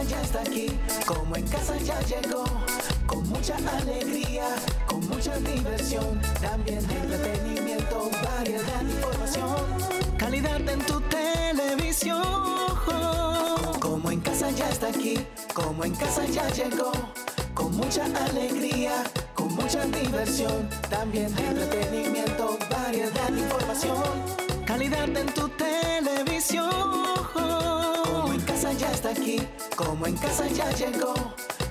casa ya está aquí, como en casa ya llegó, con mucha alegría, con mucha diversión, también entretenimiento, variedad, información, calidad en tu televisión. Como en casa ya está aquí, como en casa ya llegó, con mucha alegría, con mucha diversión, también entretenimiento, variedad, información, calidad en tu televisión. Está aquí, como en casa ya llegó,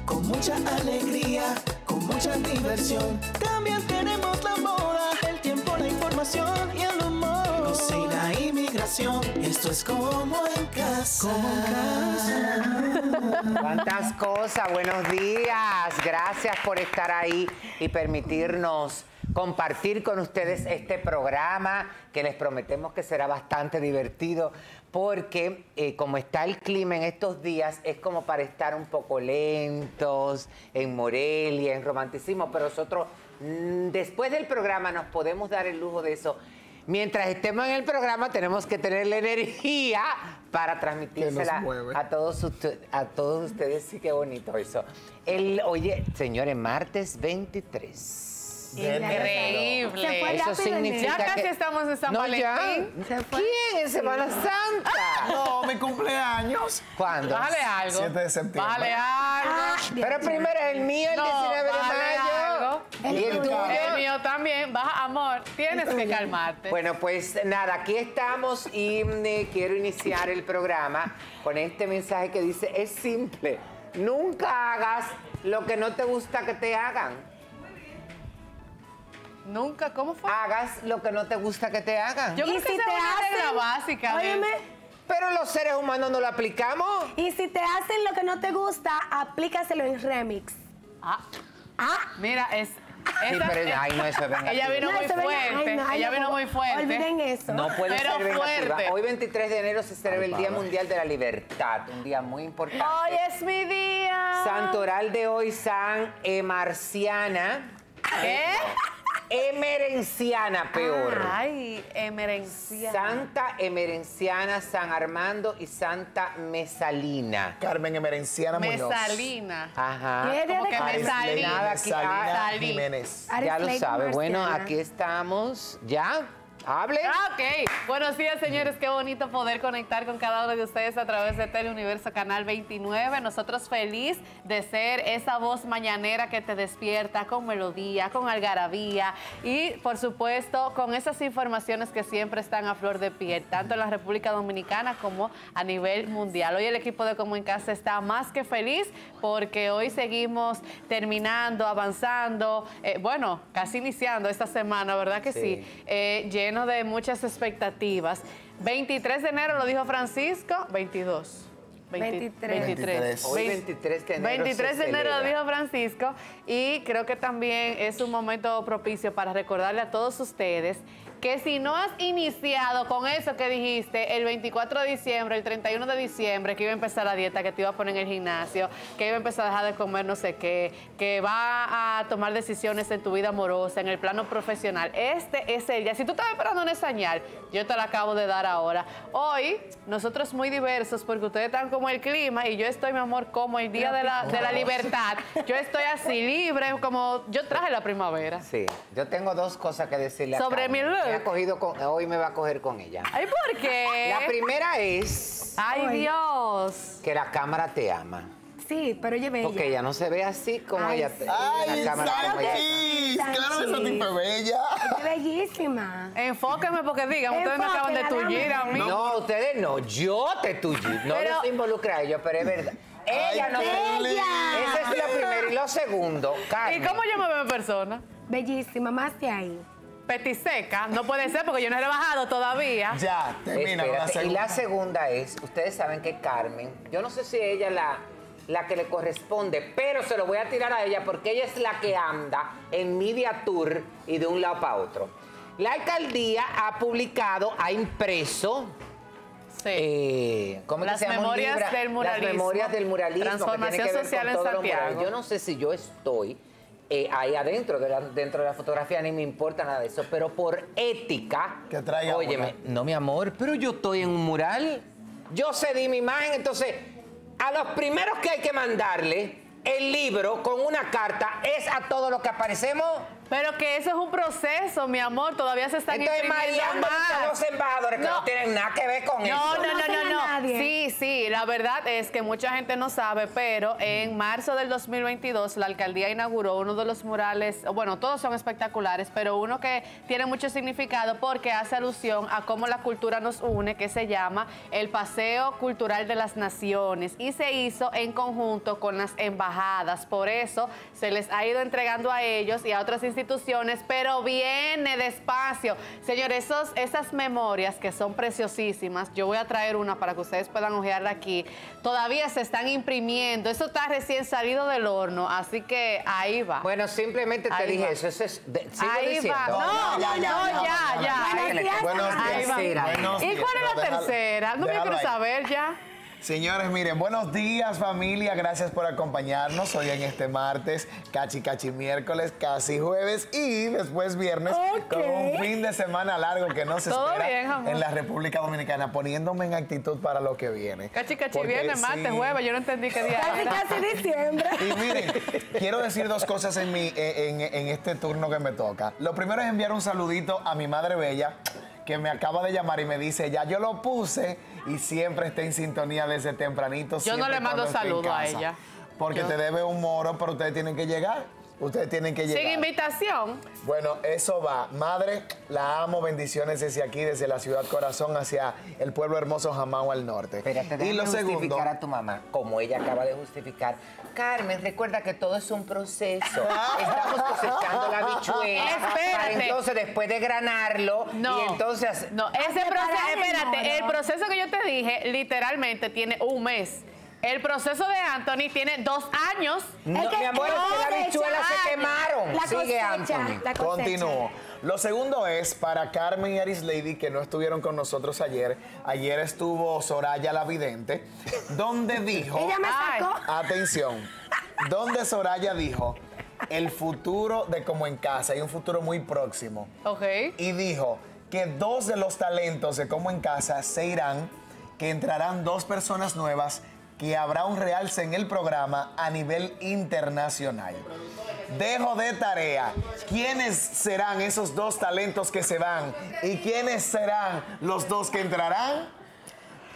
con mucha alegría, con mucha diversión. También tenemos la moda, el tiempo, la información y el humor. Cocina, inmigración, esto es como en casa. Como en casa. Cuántas cosas, buenos días. Gracias por estar ahí y permitirnos compartir con ustedes este programa que les prometemos que será bastante divertido porque eh, como está el clima en estos días es como para estar un poco lentos en Morelia, en romanticismo, pero nosotros mm, después del programa nos podemos dar el lujo de eso. Mientras estemos en el programa tenemos que tener la energía para transmitírsela a todos, usted- a todos ustedes. Sí, qué bonito eso. El, oye, señores, martes 23. Increíble. Se fue Eso rápido, significa Ya casi que- estamos en San No. Valentín. Se fue. ¿Quién es Semana Santa? No, mi cumpleaños. ¿Cuándo? Bájale algo. 7 de septiembre. Bájale algo. Ah, Pero primero es el mío, el No, 19 de mayo. algo. ¿Y el tuyo? El mío también. Baja, amor. Tienes que calmarte. Bueno, pues nada, aquí estamos y mm, eh, quiero iniciar el programa con este mensaje que dice, es simple, nunca hagas lo que no te gusta que te hagan. Nunca, ¿cómo fue? Hagas lo que no te gusta que te hagan. Yo ¿Y creo que si esa te es una regla hacen? básica. de- Óyeme, Pero los seres humanos no lo aplicamos. y si te hacen lo que no te gusta, aplícaselo en remix. Ah, Ah, mira, es... Sí, esa- pero ay, no, eso es Ella vino No, muy eso venga- fuerte. ay, no, Ella no, vino muy fuerte. Olviden eso. No puede Pero ser fuerte. Hoy 23 de enero se celebra el Día. Mundial de la Libertad, un día muy importante. Hoy es mi día. Santoral de hoy, San Emarciana. ¿Qué? Emerenciana, peor. Ay, emerencia. Santa Emerenciana, San Armando y Santa Mesalina. Carmen Emerenciana Muñoz. Mesalina. Ajá. ¿Qué día Como de que Mesalina salí. Jiménez. Ya lo sabe. Bueno, aquí estamos. ¿Ya? Hable. Ah, ok. Buenos días, señores. Qué bonito poder conectar con cada uno de ustedes a través de Teleuniverso Canal 29. Nosotros feliz de ser esa voz mañanera que te despierta con melodía, con algarabía y, por supuesto, con esas informaciones que siempre están a flor de piel, tanto en la República Dominicana como a nivel mundial. Hoy el equipo de Como en Casa está más que feliz porque hoy seguimos terminando, avanzando, eh, bueno, casi iniciando esta semana, ¿verdad que sí? Sí. eh, lleno de muchas expectativas. 23 de enero lo dijo Francisco, 22. 23. 23. Hoy 23 de enero 23 se de enero lo dijo Francisco y creo que también es un momento propicio para recordarle a todos ustedes que si no has iniciado con eso que dijiste el 24 de diciembre, el 31 de diciembre, que iba a empezar la dieta, que te iba a poner en el gimnasio, que iba a empezar a dejar de comer no sé qué, que va a tomar decisiones en tu vida amorosa, en el plano profesional, este es el día. Si tú estabas esperando una señal, yo te la acabo de dar ahora. Hoy, nosotros muy diversos, porque ustedes están como el clima y yo estoy, mi amor, como el día de la, de la libertad. Yo estoy así libre, como yo traje la primavera. Sí, yo tengo dos cosas que decirle. a Sobre mi look. Me ha cogido con- hoy me va a coger con ella. Ay, ¿por qué? La primera es Ay. Dios. que la cámara te ama. Sí, pero ella es bella. Porque ella no se ve así como Ay, ella sí. te Ay, la cámara. como ella- Sanchis. Claro que esa tipa es bella. Es bellísima. Enfóqueme porque digan, ustedes me acaban de tullir a mí. No, ustedes no, yo te tuyo. No Pero- los involucra a ellos, pero es verdad. Ella Ay, no se. Esa es lo primero. Y lo segundo, ¿Y Carmen. cómo yo me veo en persona? Bellísima, más de ahí. Petiseca, no puede ser porque yo no he rebajado todavía. Ya, termina con la Espérate, Y la segunda. segunda es, ustedes saben que Carmen, yo no sé si ella es la, la que le corresponde, pero se lo voy a tirar a ella porque ella es la que anda en Media Tour y de un lado para otro. La alcaldía ha publicado, ha impreso Sí. eh, ¿cómo que Las se llama un memorias del muralismo. Las memorias del muralismo. que Transformación tiene que ver social con en. Santiago. Yo no sé si yo estoy eh, ahí adentro, de la- dentro de la fotografía, ni me importa nada de eso, pero por ética, Que traiga óyeme, una. no mi amor, pero yo estoy en un mural, yo cedí mi imagen, entonces a los primeros que hay que mandarle el libro con una carta es a todo lo que aparecemos. Pero que eso es un proceso, mi amor. Todavía se están Entonces, imprimiendo María, más. los embajadores que no tienen nada que ver con No, eso. no, no, no, a no. nadie. Sí, sí, la verdad es que mucha gente no sabe, pero en marzo del 2022 la alcaldía inauguró uno de los murales, bueno, todos son espectaculares, pero uno que tiene mucho significado porque hace alusión a cómo la cultura nos une, que se llama el Paseo Cultural de las Naciones y se hizo en conjunto con las embajadas. Por eso se les ha ido entregando a ellos y a otras instituciones, pero viene despacio. Señores, esos, esas memorias que son preciosísimas, yo voy a traer una para que ustedes puedan ojearla aquí, todavía se están imprimiendo. Eso está recién salido del horno, así que ahí va. Bueno, simplemente te Ahí dije va. eso. eso es, de- sigo ahí diciendo. va. No, ya, no, ya, ya, ya. Buenos días. Buenos Ahí días. va. Buenos ¿Y cuál es la tercera? No me quiero ahí. saber ya. Señores, miren, buenos días familia, gracias por acompañarnos hoy en este martes, cachi cachi miércoles, casi jueves y después viernes con un fin de semana largo que no se Todo espera bien, en la República Dominicana, poniéndome en actitud para lo que viene. Cachi, cachi, viernes, martes, sí. jueves, yo no entendí qué día Casi, era. casi diciembre. Y miren, quiero decir dos cosas en, mi, en, en este turno que me toca. Lo primero es enviar un saludito a mi madre bella, que me acaba de llamar y me dice, ya yo lo puse y siempre está en sintonía desde tempranito. Yo no le mando cuando estoy en saludo a ella. Porque Yo- te debe un moro, pero ustedes tienen que llegar. Ustedes tienen que llegar. Sin invitación. Bueno, eso va. Madre, la amo. Bendiciones desde aquí, desde la ciudad corazón, hacia el pueblo hermoso Jamao al norte. Espérate, y lo segundo, justificar a tu mamá, como ella acaba de justificar. Carmen, recuerda que todo es un proceso. Estamos cosechando la bichuela. Espérate. para entonces, después de granarlo, No. y entonces... No, ese proceso, espérate, el proceso que yo te dije literalmente tiene un mes. El proceso de Anthony tiene dos años. No, Es que mi amor, es que no, las de bichuelas hecho, se quemaron. La Sigue, cosecha, Anthony. la cosecha. Continúo. Lo segundo es para Carmen y Aris Lady, que no estuvieron con nosotros ayer. Ayer estuvo Soraya la Vidente, donde dijo. Ella me sacó. Atención. Donde Soraya dijo el futuro de Como en Casa y un futuro muy próximo. Ok. Y dijo que dos de los talentos de Como en Casa se irán, que entrarán dos personas nuevas, que habrá un realce en el programa a nivel internacional. Dejo de tarea. ¿Quiénes serán esos dos talentos que se van? ¿Y quiénes serán los dos que entrarán?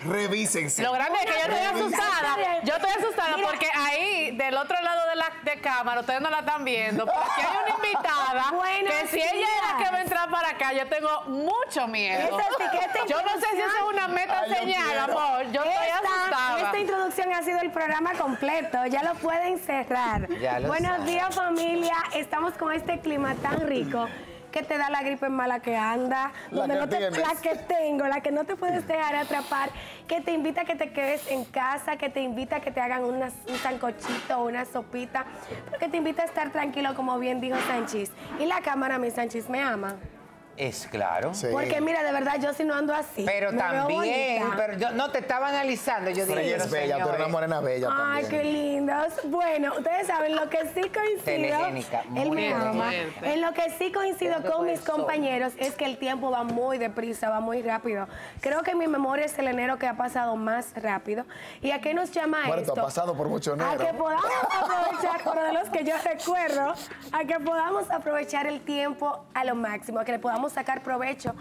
Revísense. Lo grande es que yo estoy asustada. Yo estoy asustada Mira. porque ahí, del otro lado de la de cámara, ustedes no la están viendo, pero aquí hay una invitada Buenos que si ella es la que va a entrar para acá, yo tengo mucho miedo. Yo no sé si eso es una meta Ay, señal, amor. Yo estoy esta, asustada. esta introducción ha sido el programa completo, ya lo pueden cerrar. Ya lo Buenos días familia, estamos con este clima tan rico que te da la gripe mala que anda, La donde que no te, tienes. la que tengo, la que no te puedes dejar atrapar, que te invita a que te quedes en casa, que te invita a que te hagan unas- un sancochito o una sopita, porque te invita a estar tranquilo, como bien dijo Sánchez. Y la cámara, mi Sánchez, me ama. Es claro. Sí. Porque mira, de verdad, yo si no ando así. Pero me también, pero yo no te estaba analizando. Yo Pero dije, ella es pero bella, tú eres una morena bella Ay, también. qué lindos. Bueno, ustedes saben lo que sí coincido. Él me ama. En lo que sí coincido ¿Dónde con mis compañeros es que el tiempo va muy deprisa, va muy rápido. Creo que mi memoria es el enero que ha pasado más rápido. ¿Y a qué nos llama Bueno, esto? has pasado por mucho A enero. que podamos aprovechar, por de los que yo recuerdo, a que podamos aprovechar el tiempo a lo máximo, a que le podamos sacar provecho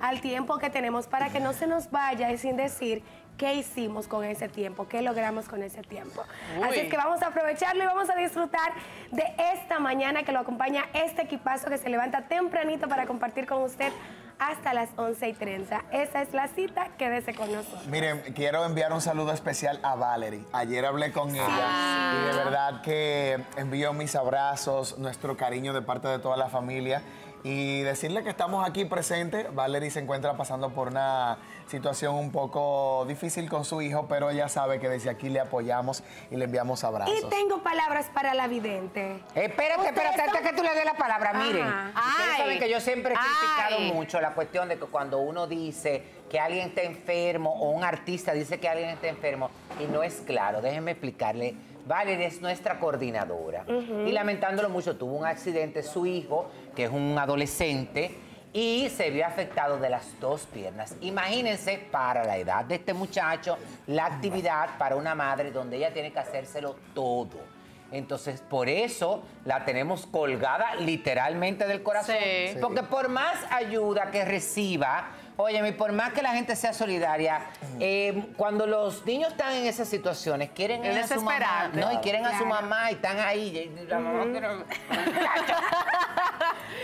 al tiempo que tenemos para que no se nos vaya y sin decir qué hicimos con ese tiempo, qué logramos con ese tiempo. Así Uy. es que vamos a aprovecharlo y vamos a disfrutar de esta mañana que lo acompaña este equipazo que se levanta tempranito para compartir con usted hasta las 11 y 30. Esa es la cita, quédese con nosotros. Miren, quiero enviar un saludo especial a Valerie. Ayer hablé con ella y de verdad que envío mis abrazos, nuestro cariño de parte de toda la familia y decirle que estamos aquí presentes. Valerie se encuentra pasando por una situación un poco difícil con su hijo, pero ella sabe que desde aquí le apoyamos y le enviamos abrazos. Y tengo palabras para la vidente. Espérate, espérate, antes son- que tú le des la palabra, Ajá. miren. Ustedes saben que yo siempre he criticado Ay. mucho la cuestión de que cuando uno dice que alguien está enfermo o un artista dice que alguien está enfermo y no es claro, déjenme explicarle. Valeria es nuestra coordinadora y lamentándolo mucho, tuvo un accidente su hijo, que es un adolescente, y se vio afectado de las dos piernas. Imagínense para la edad de este muchacho la actividad para una madre donde ella tiene que hacérselo todo. Entonces, por eso la tenemos colgada literalmente del corazón. Sí. Porque por más ayuda que reciba, Óyeme, y por más que la gente sea solidaria, eh, cuando los niños están en esas situaciones, quieren Es a su mamá. ¿no? Y quieren a su mamá y están ahí. y la mamá quiere-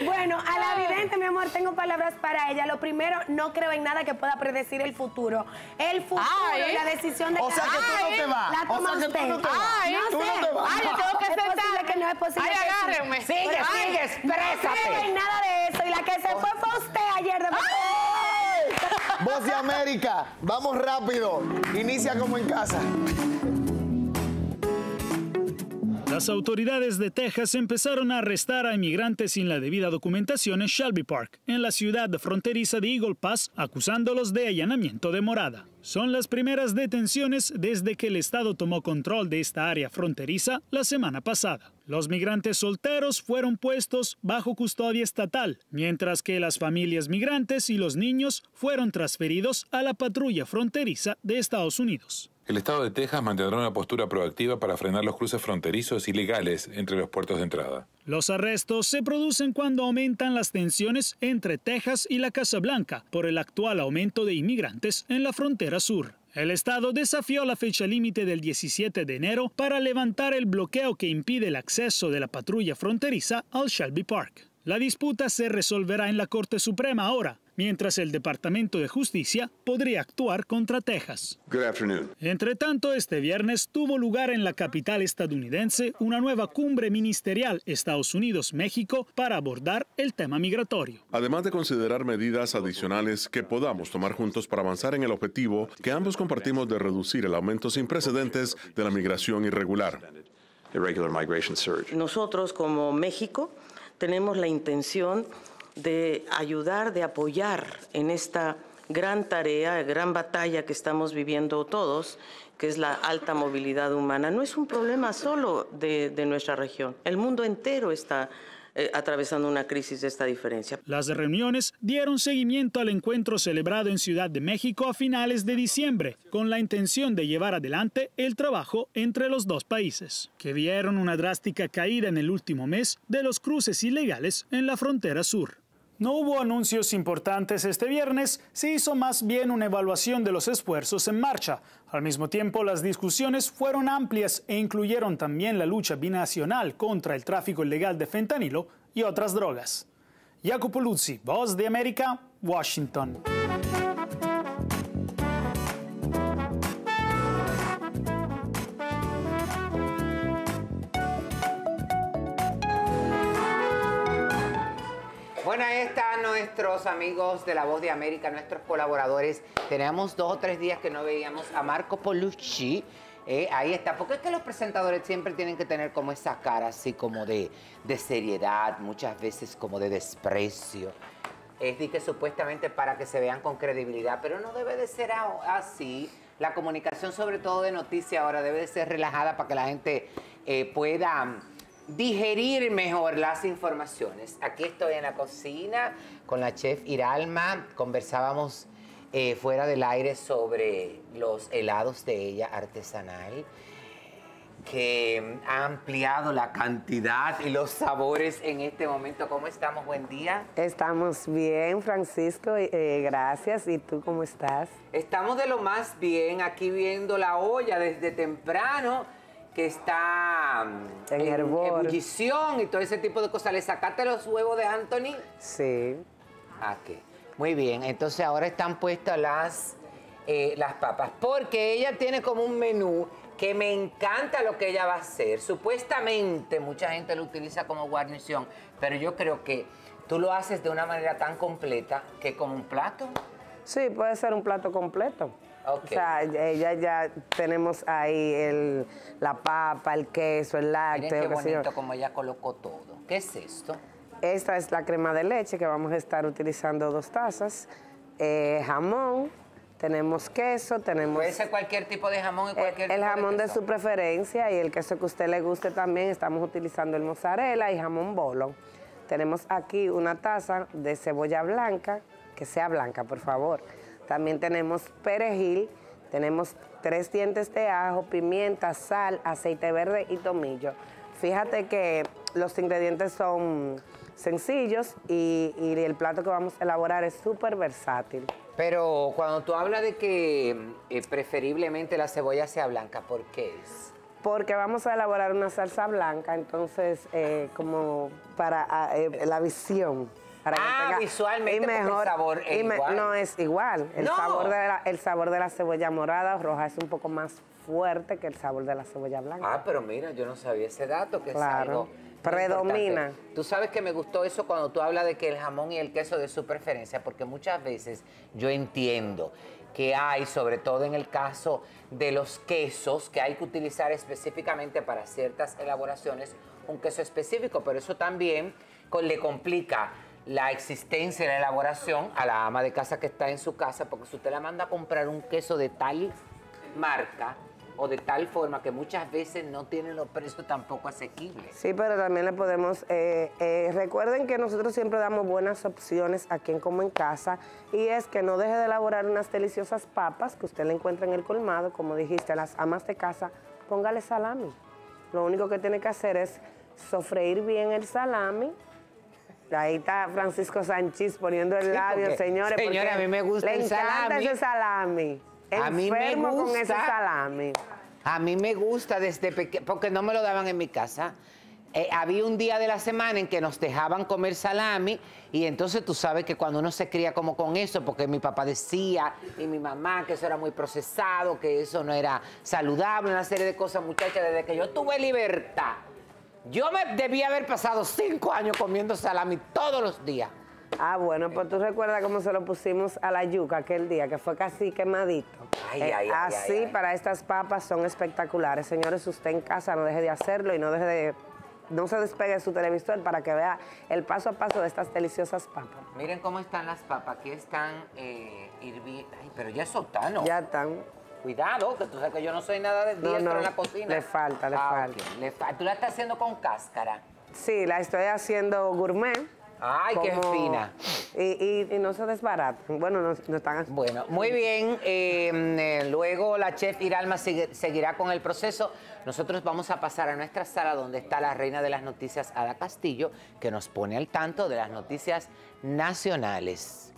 Bueno, a la vidente, mi amor, tengo palabras para ella. Lo primero, no creo en nada que pueda predecir el futuro. El futuro Ay. y la decisión de O sea que tú no Ay, te vas. La O sea toma que tú usted. no te vas. Ay, Tú no no sé. te vas. Ay, yo tengo que es sentar. posible que no, es posible Ay, agárrenme. Sigue, Ay, sigue, No creo exprésate. en nada de eso. Y la que se fue fue usted ayer. De Voz de América, vamos rápido. Inicia como en casa. Las autoridades de Texas empezaron a arrestar a inmigrantes sin la debida documentación en Shelby Park, en la ciudad fronteriza de Eagle Pass, acusándolos de allanamiento de morada. Son las primeras detenciones desde que el Estado tomó control de esta área fronteriza la semana pasada. Los migrantes solteros fueron puestos bajo custodia estatal, mientras que las familias migrantes y los niños fueron transferidos a la patrulla fronteriza de Estados Unidos. El Estado de Texas mantendrá una postura proactiva para frenar los cruces fronterizos ilegales entre los puertos de entrada. Los arrestos se producen cuando aumentan las tensiones entre Texas y la Casa Blanca por el actual aumento de inmigrantes en la frontera sur. El Estado desafió la fecha límite del 17 de enero para levantar el bloqueo que impide el acceso de la patrulla fronteriza al Shelby Park. La disputa se resolverá en la Corte Suprema ahora, mientras el Departamento de Justicia podría actuar contra Texas. Good afternoon. Entre tanto, este viernes tuvo lugar en la capital estadounidense una nueva cumbre ministerial Estados Unidos-México para abordar el tema migratorio. Además de considerar medidas adicionales que podamos tomar juntos para avanzar en el objetivo que ambos compartimos de reducir el aumento sin precedentes de la migración irregular. Nosotros como México tenemos la intención de ayudar, de apoyar en esta gran tarea, gran batalla que estamos viviendo todos, que es la alta movilidad humana. No es un problema solo de, de nuestra región. El mundo entero está eh, atravesando una crisis de esta diferencia. Las reuniones dieron seguimiento al encuentro celebrado en Ciudad de México a finales de diciembre, con la intención de llevar adelante el trabajo entre los dos países, que vieron una drástica caída en el último mes de los cruces ilegales en la frontera sur. No hubo anuncios importantes este viernes, se hizo más bien una evaluación de los esfuerzos en marcha. Al mismo tiempo, las discusiones fueron amplias e incluyeron también la lucha binacional contra el tráfico ilegal de fentanilo y otras drogas. Jacopo Luzzi, Voz de América, Washington. Bueno, ahí están nuestros amigos de La Voz de América, nuestros colaboradores. Teníamos dos o tres días que no veíamos a Marco Polucci. Eh, ahí está, porque es que los presentadores siempre tienen que tener como esa cara así como de, de seriedad, muchas veces como de desprecio. Es de supuestamente para que se vean con credibilidad, pero no debe de ser así. La comunicación, sobre todo de noticia, ahora debe de ser relajada para que la gente eh, pueda digerir mejor las informaciones. Aquí estoy en la cocina con la chef Iralma. Conversábamos eh, fuera del aire sobre los helados de ella artesanal que ha ampliado la cantidad y los sabores en este momento. ¿Cómo estamos? Buen día. Estamos bien, Francisco, eh, gracias. ¿Y tú cómo estás? Estamos de lo más bien aquí viendo la olla desde temprano que está mm, En hervor. ebullición y todo ese tipo de cosas. ¿Le sacaste los huevos de Anthony? Sí. Aquí. Muy bien, entonces ahora están puestas las, eh, las papas, porque ella tiene como un menú que me encanta lo que ella va a hacer. Supuestamente mucha gente lo utiliza como guarnición, pero yo creo que tú lo haces de una manera tan completa que como un plato. Sí, puede ser un plato completo. O sea, ella ya tenemos ahí el, la papa, el queso, el Miren lácteo. qué qué bonito como ella colocó todo. ¿Qué es esto? Esta es la crema de leche que vamos a estar utilizando dos tazas. Eh, jamón, tenemos queso, tenemos Puede ser cualquier tipo de jamón y el, cualquier el tipo jamón de queso. su preferencia y el queso que a usted le guste también. Estamos utilizando el mozzarella y jamón bolo. Tenemos aquí una taza de cebolla blanca, que sea blanca, por favor. También tenemos perejil, tenemos tres dientes de ajo, pimienta, sal, aceite verde y tomillo. Fíjate que los ingredientes son sencillos y, y el plato que vamos a elaborar es súper versátil. Pero cuando tú hablas de que eh, preferiblemente la cebolla sea blanca, ¿por qué es? Porque vamos a elaborar una salsa blanca, entonces eh, como para ah, eh, la visión. Para que Ah, tenga- visualmente, y porque el mejor, sabor es y me- igual. No es igual. El, No. sabor de la, el sabor de la cebolla morada o roja es un poco más fuerte que el sabor de la cebolla blanca. Ah, pero mira, yo no sabía ese dato, que Claro. es algo Predomina. importante. Tú sabes que me gustó eso cuando tú hablas de que el jamón y el queso de su preferencia, porque muchas veces yo entiendo que hay, sobre todo en el caso de los quesos, que hay que utilizar específicamente para ciertas elaboraciones un queso específico, pero eso también le complica la existencia y la elaboración a la ama de casa que está en su casa, porque si usted la manda a comprar un queso de tal marca o de tal forma que muchas veces no tienen los precios tampoco asequibles. Sí, pero también le podemos... eh, eh, recuerden que nosotros siempre damos buenas opciones a quien come en casa y es que no deje de elaborar unas deliciosas papas que usted le encuentra en el colmado, como dijiste, a las amas de casa, póngale salami. Lo único que tiene que hacer es sofreír bien el salami. Ahí está Francisco Sánchez poniendo el Sí, labio, porque, señores. porque a mí me gusta le el salami. ese salami. A mí me Enfermo con ese gusta. salami. A mí me gusta desde pequeño, porque no me lo daban en mi casa. Eh, había un día de la semana en que nos dejaban comer salami y entonces tú sabes que cuando uno se cría como con eso, porque mi papá decía y mi mamá que eso era muy procesado, que eso no era saludable, una serie de cosas, muchachas, desde que yo tuve libertad. Yo me debía haber pasado cinco años comiendo salami todos los días. Ah, bueno, pues tú recuerdas cómo se lo pusimos a la yuca aquel día, que fue casi quemadito. Ay, Eh, ay, ay, así ay, para estas papas son espectaculares. Señores, usted en casa no deje de hacerlo y no deje de, no se despegue de su televisor para que vea el paso a paso de estas deliciosas papas. Miren cómo están las papas, aquí están eh, hirviendo. Ay, pero ya sotano. Ya están. Cuidado, que tú sabes que yo no soy nada de diestro no, en la cocina. le falta, le Ah, falta. ok, le fa- Tú la estás haciendo con cáscara. Sí, la estoy haciendo gourmet. Ay, qué fina. Y, y- y no se desbaratan. Bueno, no, no están así. Bueno, muy bien. eh, eh, luego la chef Iralma sigue- seguirá con el proceso. Nosotros vamos a pasar a nuestra sala donde está la reina de las noticias, Ada Castillo, que nos pone al tanto de las noticias nacionales.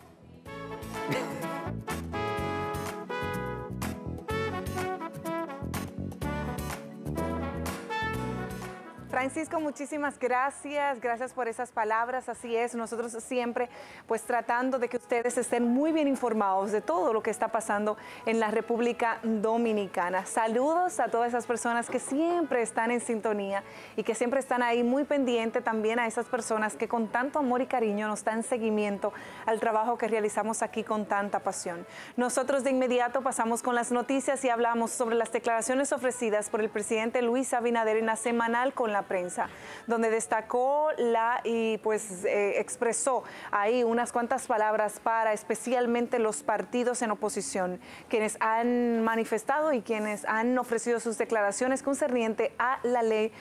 Francisco, muchísimas gracias, gracias por esas palabras, así es, nosotros siempre pues tratando de que ustedes estén muy bien informados de todo lo que está pasando en la República Dominicana. Saludos a todas esas personas que siempre están en sintonía y que siempre están ahí muy pendiente también a esas personas que con tanto amor y cariño nos dan seguimiento al trabajo que realizamos aquí con tanta pasión. Nosotros de inmediato pasamos con las noticias y hablamos sobre las declaraciones ofrecidas por el presidente Luis Abinader en la semanal con la prensa, donde destacó la y pues eh, expresó ahí unas cuantas palabras para especialmente los partidos en oposición, quienes han manifestado y quienes han ofrecido sus declaraciones concerniente a la ley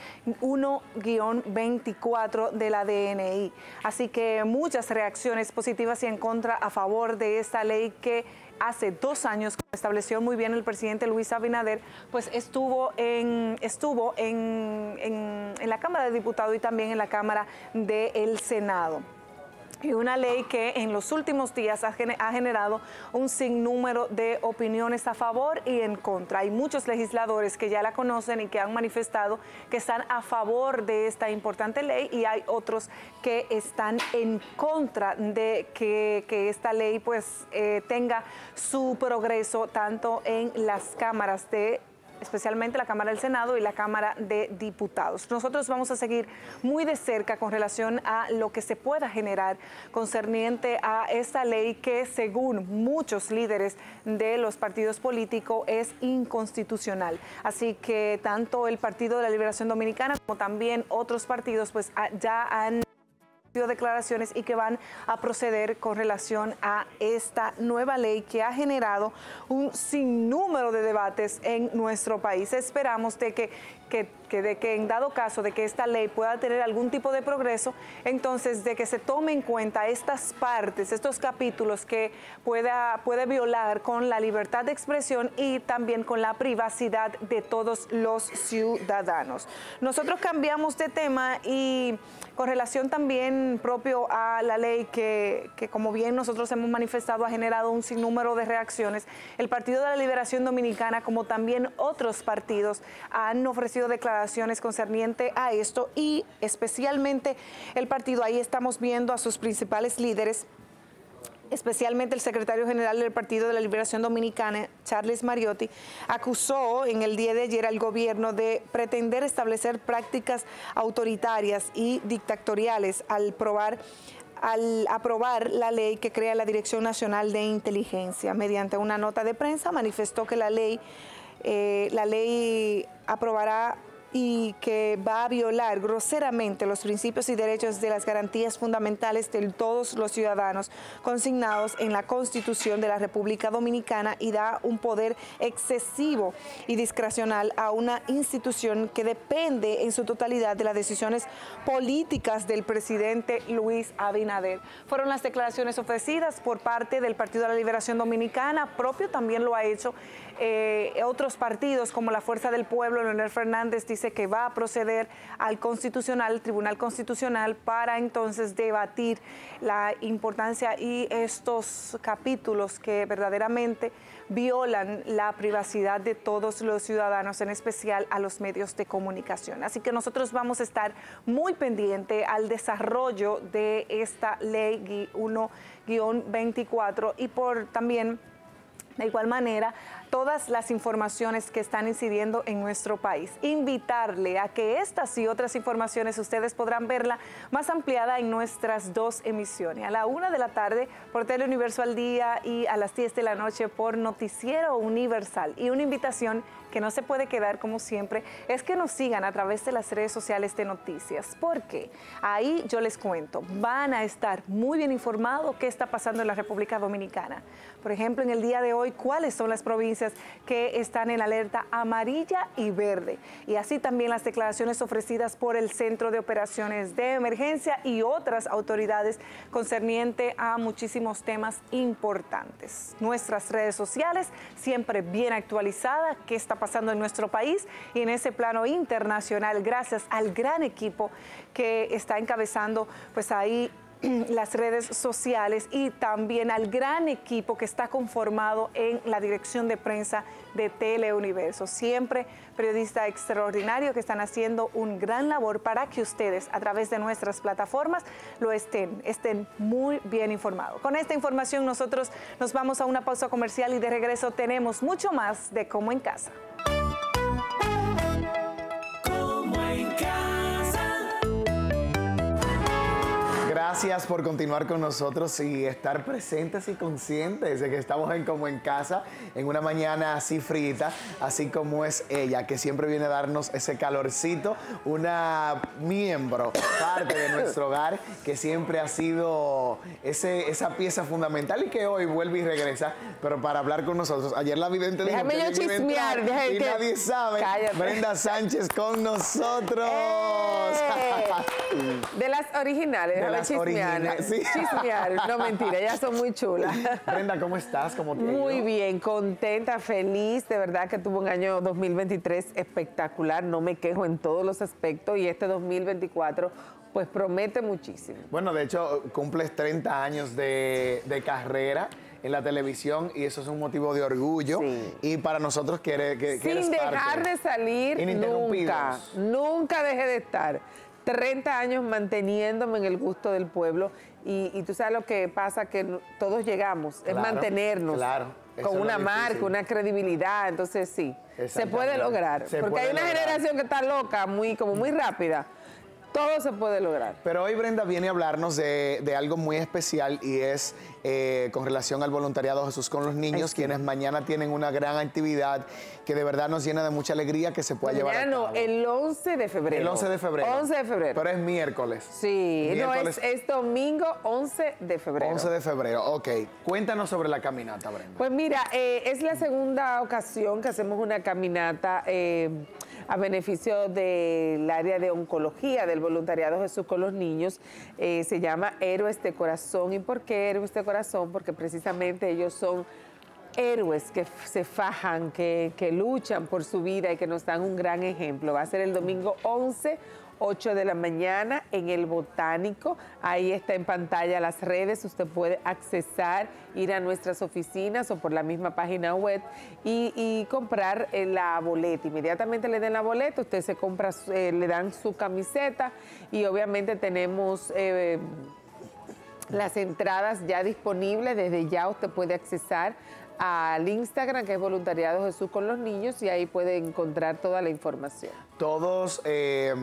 1-24 de la DNI. Así que muchas reacciones positivas y en contra a favor de esta ley que hace dos años, como estableció muy bien el presidente Luis Abinader, pues estuvo en, estuvo en, en- en la Cámara de Diputados y también en la Cámara del Senado. Y una ley que en los últimos días ha gene- ha generado un sinnúmero de opiniones a favor y en contra. Hay muchos legisladores que ya la conocen y que han manifestado que están a favor de esta importante ley y hay otros que están en contra de que, que esta ley pues eh, tenga su progreso tanto en las cámaras de especialmente la Cámara del Senado y la Cámara de Diputados. Nosotros vamos a seguir muy de cerca con relación a lo que se pueda generar concerniente a esta ley que según muchos líderes de los partidos políticos es inconstitucional. Así que tanto el Partido de la Liberación Dominicana como también otros partidos pues ah, ya han declaraciones y que van a proceder con relación a esta nueva ley que ha generado un sinnúmero de debates en nuestro país. Esperamos de que, que, en dado caso de que esta ley pueda tener algún tipo de progreso, entonces de que se tome en cuenta estas partes, estos capítulos que pueda, puede violar con la libertad de expresión y también con la privacidad de todos los ciudadanos. Nosotros cambiamos de tema y con relación también propio a la ley que, que, como bien nosotros hemos manifestado, ha generado un sinnúmero de reacciones. El Partido de la Liberación Dominicana, como también otros partidos, han ofrecido declaraciones concerniente a esto y especialmente el partido, ahí estamos viendo a sus principales líderes especialmente el secretario general del Partido de la Liberación Dominicana, Charles Mariotti, acusó en el día de ayer al gobierno de pretender establecer prácticas autoritarias y dictatoriales al probar al aprobar la ley que crea la Dirección Nacional de Inteligencia. Mediante una nota de prensa manifestó que la ley, eh, la ley aprobará y que va a violar groseramente los principios y derechos de las garantías fundamentales de todos los ciudadanos consignados en la Constitución de la República Dominicana y da un poder excesivo y discrecional a una institución que depende en su totalidad de las decisiones políticas del presidente Luis Abinader. Fueron las declaraciones ofrecidas por parte del Partido de la Liberación Dominicana, propio también lo ha hecho eh, otros partidos como la Fuerza del Pueblo, Leonel Fernández dice que va a proceder al Constitucional, Tribunal Constitucional, para entonces debatir la importancia y estos capítulos que verdaderamente violan la privacidad de todos los ciudadanos, en especial a los medios de comunicación. Así que nosotros vamos a estar muy pendiente al desarrollo de esta ley 1-24 y por también de igual manera todas las informaciones que están incidiendo en nuestro país. Invitarle a que estas y otras informaciones ustedes podrán verla más ampliada en nuestras dos emisiones. A la una de la tarde por Teleuniverso al Día y a las 10 de la noche por Noticiero Universal. Y una invitación que no se puede quedar como siempre es que nos sigan a través de las redes sociales de noticias, porque ahí yo les cuento, van a estar muy bien informados qué está pasando en la República Dominicana. Por ejemplo, en el día de hoy, cuáles son las provincias que están en alerta amarilla y verde. Y así también las declaraciones ofrecidas por el Centro de Operaciones de Emergencia y otras autoridades concerniente a muchísimos temas importantes. Nuestras redes sociales siempre bien actualizadas, qué está en nuestro país y en ese plano internacional, gracias al gran equipo que está encabezando pues ahí las redes sociales y también al gran equipo que está conformado en la dirección de prensa de Teleuniverso. Siempre periodistas extraordinarios que están haciendo un gran labor para que ustedes a través de nuestras plataformas lo estén, estén muy bien informados. Con esta información nosotros nos vamos a una pausa comercial y de regreso tenemos mucho más de Como en Casa. Gracias por continuar con nosotros y estar presentes y conscientes de que estamos en como en casa, en una mañana así frita, así como es ella, que siempre viene a darnos ese calorcito, una miembro, parte de nuestro hogar, que siempre ha sido ese, esa pieza fundamental y que hoy vuelve y regresa, pero para hablar con nosotros. Ayer la vidente dijo Déjame yo chismear, y que- nadie sabe. Cállate. Brenda Sánchez con nosotros. De las originales, De las sí. Chismear, no mentira, ellas son muy chulas. Brenda, ¿cómo estás? ¿Cómo te? Muy bien, contenta, feliz, de verdad que tuvo un año 2023 espectacular, no me quejo en todos los aspectos y este 2024 pues promete muchísimo. Bueno, de hecho, cumples 30 años de, de carrera en la televisión y eso es un motivo de orgullo. Y para nosotros que eres, que, que eres Sin parte. dejar de salir nunca, nunca dejé de estar. 30 años manteniéndome en el gusto del pueblo y, y tú sabes lo que pasa, que todos llegamos, es mantenernos claro. Con una marca, una credibilidad, entonces sí, se puede lograr, Se porque puede hay una lograr. generación que está loca, muy como muy rápida. Todo se puede lograr. Pero hoy Brenda viene a hablarnos de, de algo muy especial y es eh, con relación al voluntariado Jesús con los niños, quienes mañana tienen una gran actividad que de verdad nos llena de mucha alegría que se pueda llevar a no, cabo. el 11 de febrero. El 11 de febrero. 11 de febrero. Pero es miércoles. Sí, no, es, es domingo 11 de febrero. 11 de febrero, ok. Cuéntanos sobre la caminata, Brenda. Pues mira, eh, es la segunda ocasión que hacemos una caminata eh, a beneficio del área de oncología del voluntariado Jesús con los niños. Eh, se llama Héroes de Corazón. ¿Y por qué Héroes de Corazón? Porque precisamente ellos son héroes que se fajan, que, que luchan por su vida y que nos dan un gran ejemplo. Va a ser el domingo 11. 8 de la mañana en el Botánico. Ahí está en pantalla las redes. Usted puede accesar, ir a nuestras oficinas o por la misma página web y, comprar eh, la boleta. Inmediatamente le den la boleta, usted se compra, eh, le dan su camiseta y obviamente tenemos... eh, las entradas ya disponibles, desde ya usted puede accesar al Instagram que es Voluntariado Jesús con los Niños y ahí puede encontrar toda la información. Todos, eh,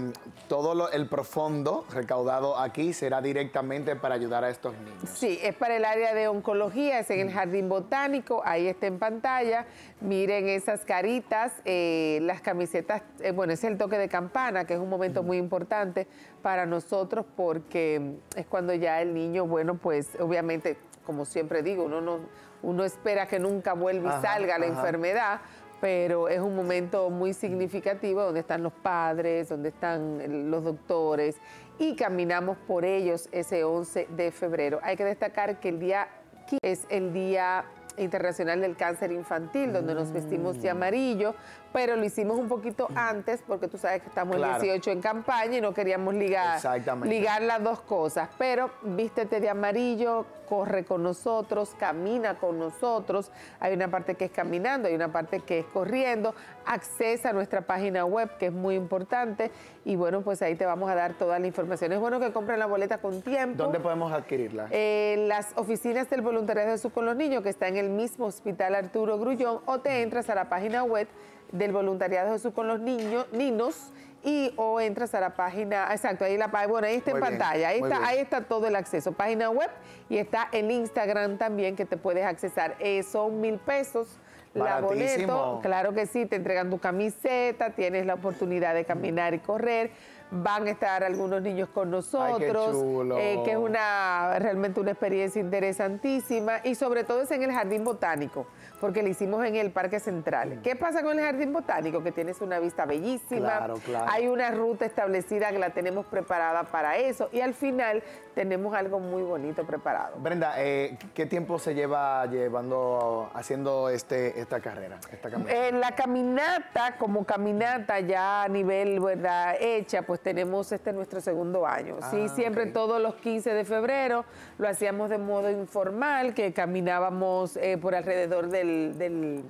todo lo- el profundo recaudado aquí será directamente para ayudar a estos niños. Sí, es para el área de oncología, es en el Jardín Botánico, ahí está en pantalla. Miren esas caritas, eh, las camisetas, eh, bueno, es el toque de campana, que es un momento muy importante para nosotros porque es cuando ya el niño, bueno, pues obviamente, como siempre digo, uno, no, uno espera que nunca vuelva y Ajá, salga la ajá. enfermedad, pero es un momento muy significativo donde están los padres, donde están eh, los doctores y caminamos por ellos ese 11 de febrero. Hay que destacar que el día 15 es el Día Internacional del Cáncer Infantil, donde nos vestimos de amarillo, pero lo hicimos un poquito antes porque tú sabes que estamos Claro. el 18 en campaña y no queríamos ligar, ligar las dos cosas. Pero vístete de amarillo, corre con nosotros, camina con nosotros. Hay una parte que es caminando, hay una parte que es corriendo. Accesa a nuestra página web, que es muy importante. Y bueno, pues ahí te vamos a dar toda la información. Es bueno que compren la boleta con tiempo. ¿Dónde podemos adquirirla? Eh, las oficinas del Voluntariado de Jesús con los Niños, que está en el mismo Hospital Arturo Grullón, o te entras a la página web del Voluntariado de Jesús con los Niños, Ninos, y o entras a la página, exacto, ahí la pá- bueno, ahí está en bien, pantalla, ahí está, bien. ahí está todo el acceso, página web y está el Instagram también que te puedes accesar. Eh, son mil pesos. La boleto, Baratísimo. claro que sí, te entregan tu camiseta, tienes la oportunidad de caminar y correr, van a estar algunos niños con nosotros, eh, que es una realmente una experiencia interesantísima y sobre todo es en el Jardín Botánico, porque lo hicimos en el Parque Central. ¿Qué pasa con el Jardín Botánico? Que tienes una vista bellísima, Claro, claro. hay una ruta establecida que la tenemos preparada para eso y al final tenemos algo muy bonito preparado. Brenda, eh, ¿qué tiempo se lleva llevando, haciendo este, esta carrera? Esta caminata? Eh, la caminata, como caminata ya a nivel ¿verdad? hecha, pues tenemos este nuestro segundo año. sí, Ah, siempre todos los 15 de febrero lo hacíamos de modo informal, que caminábamos eh, por alrededor del, del-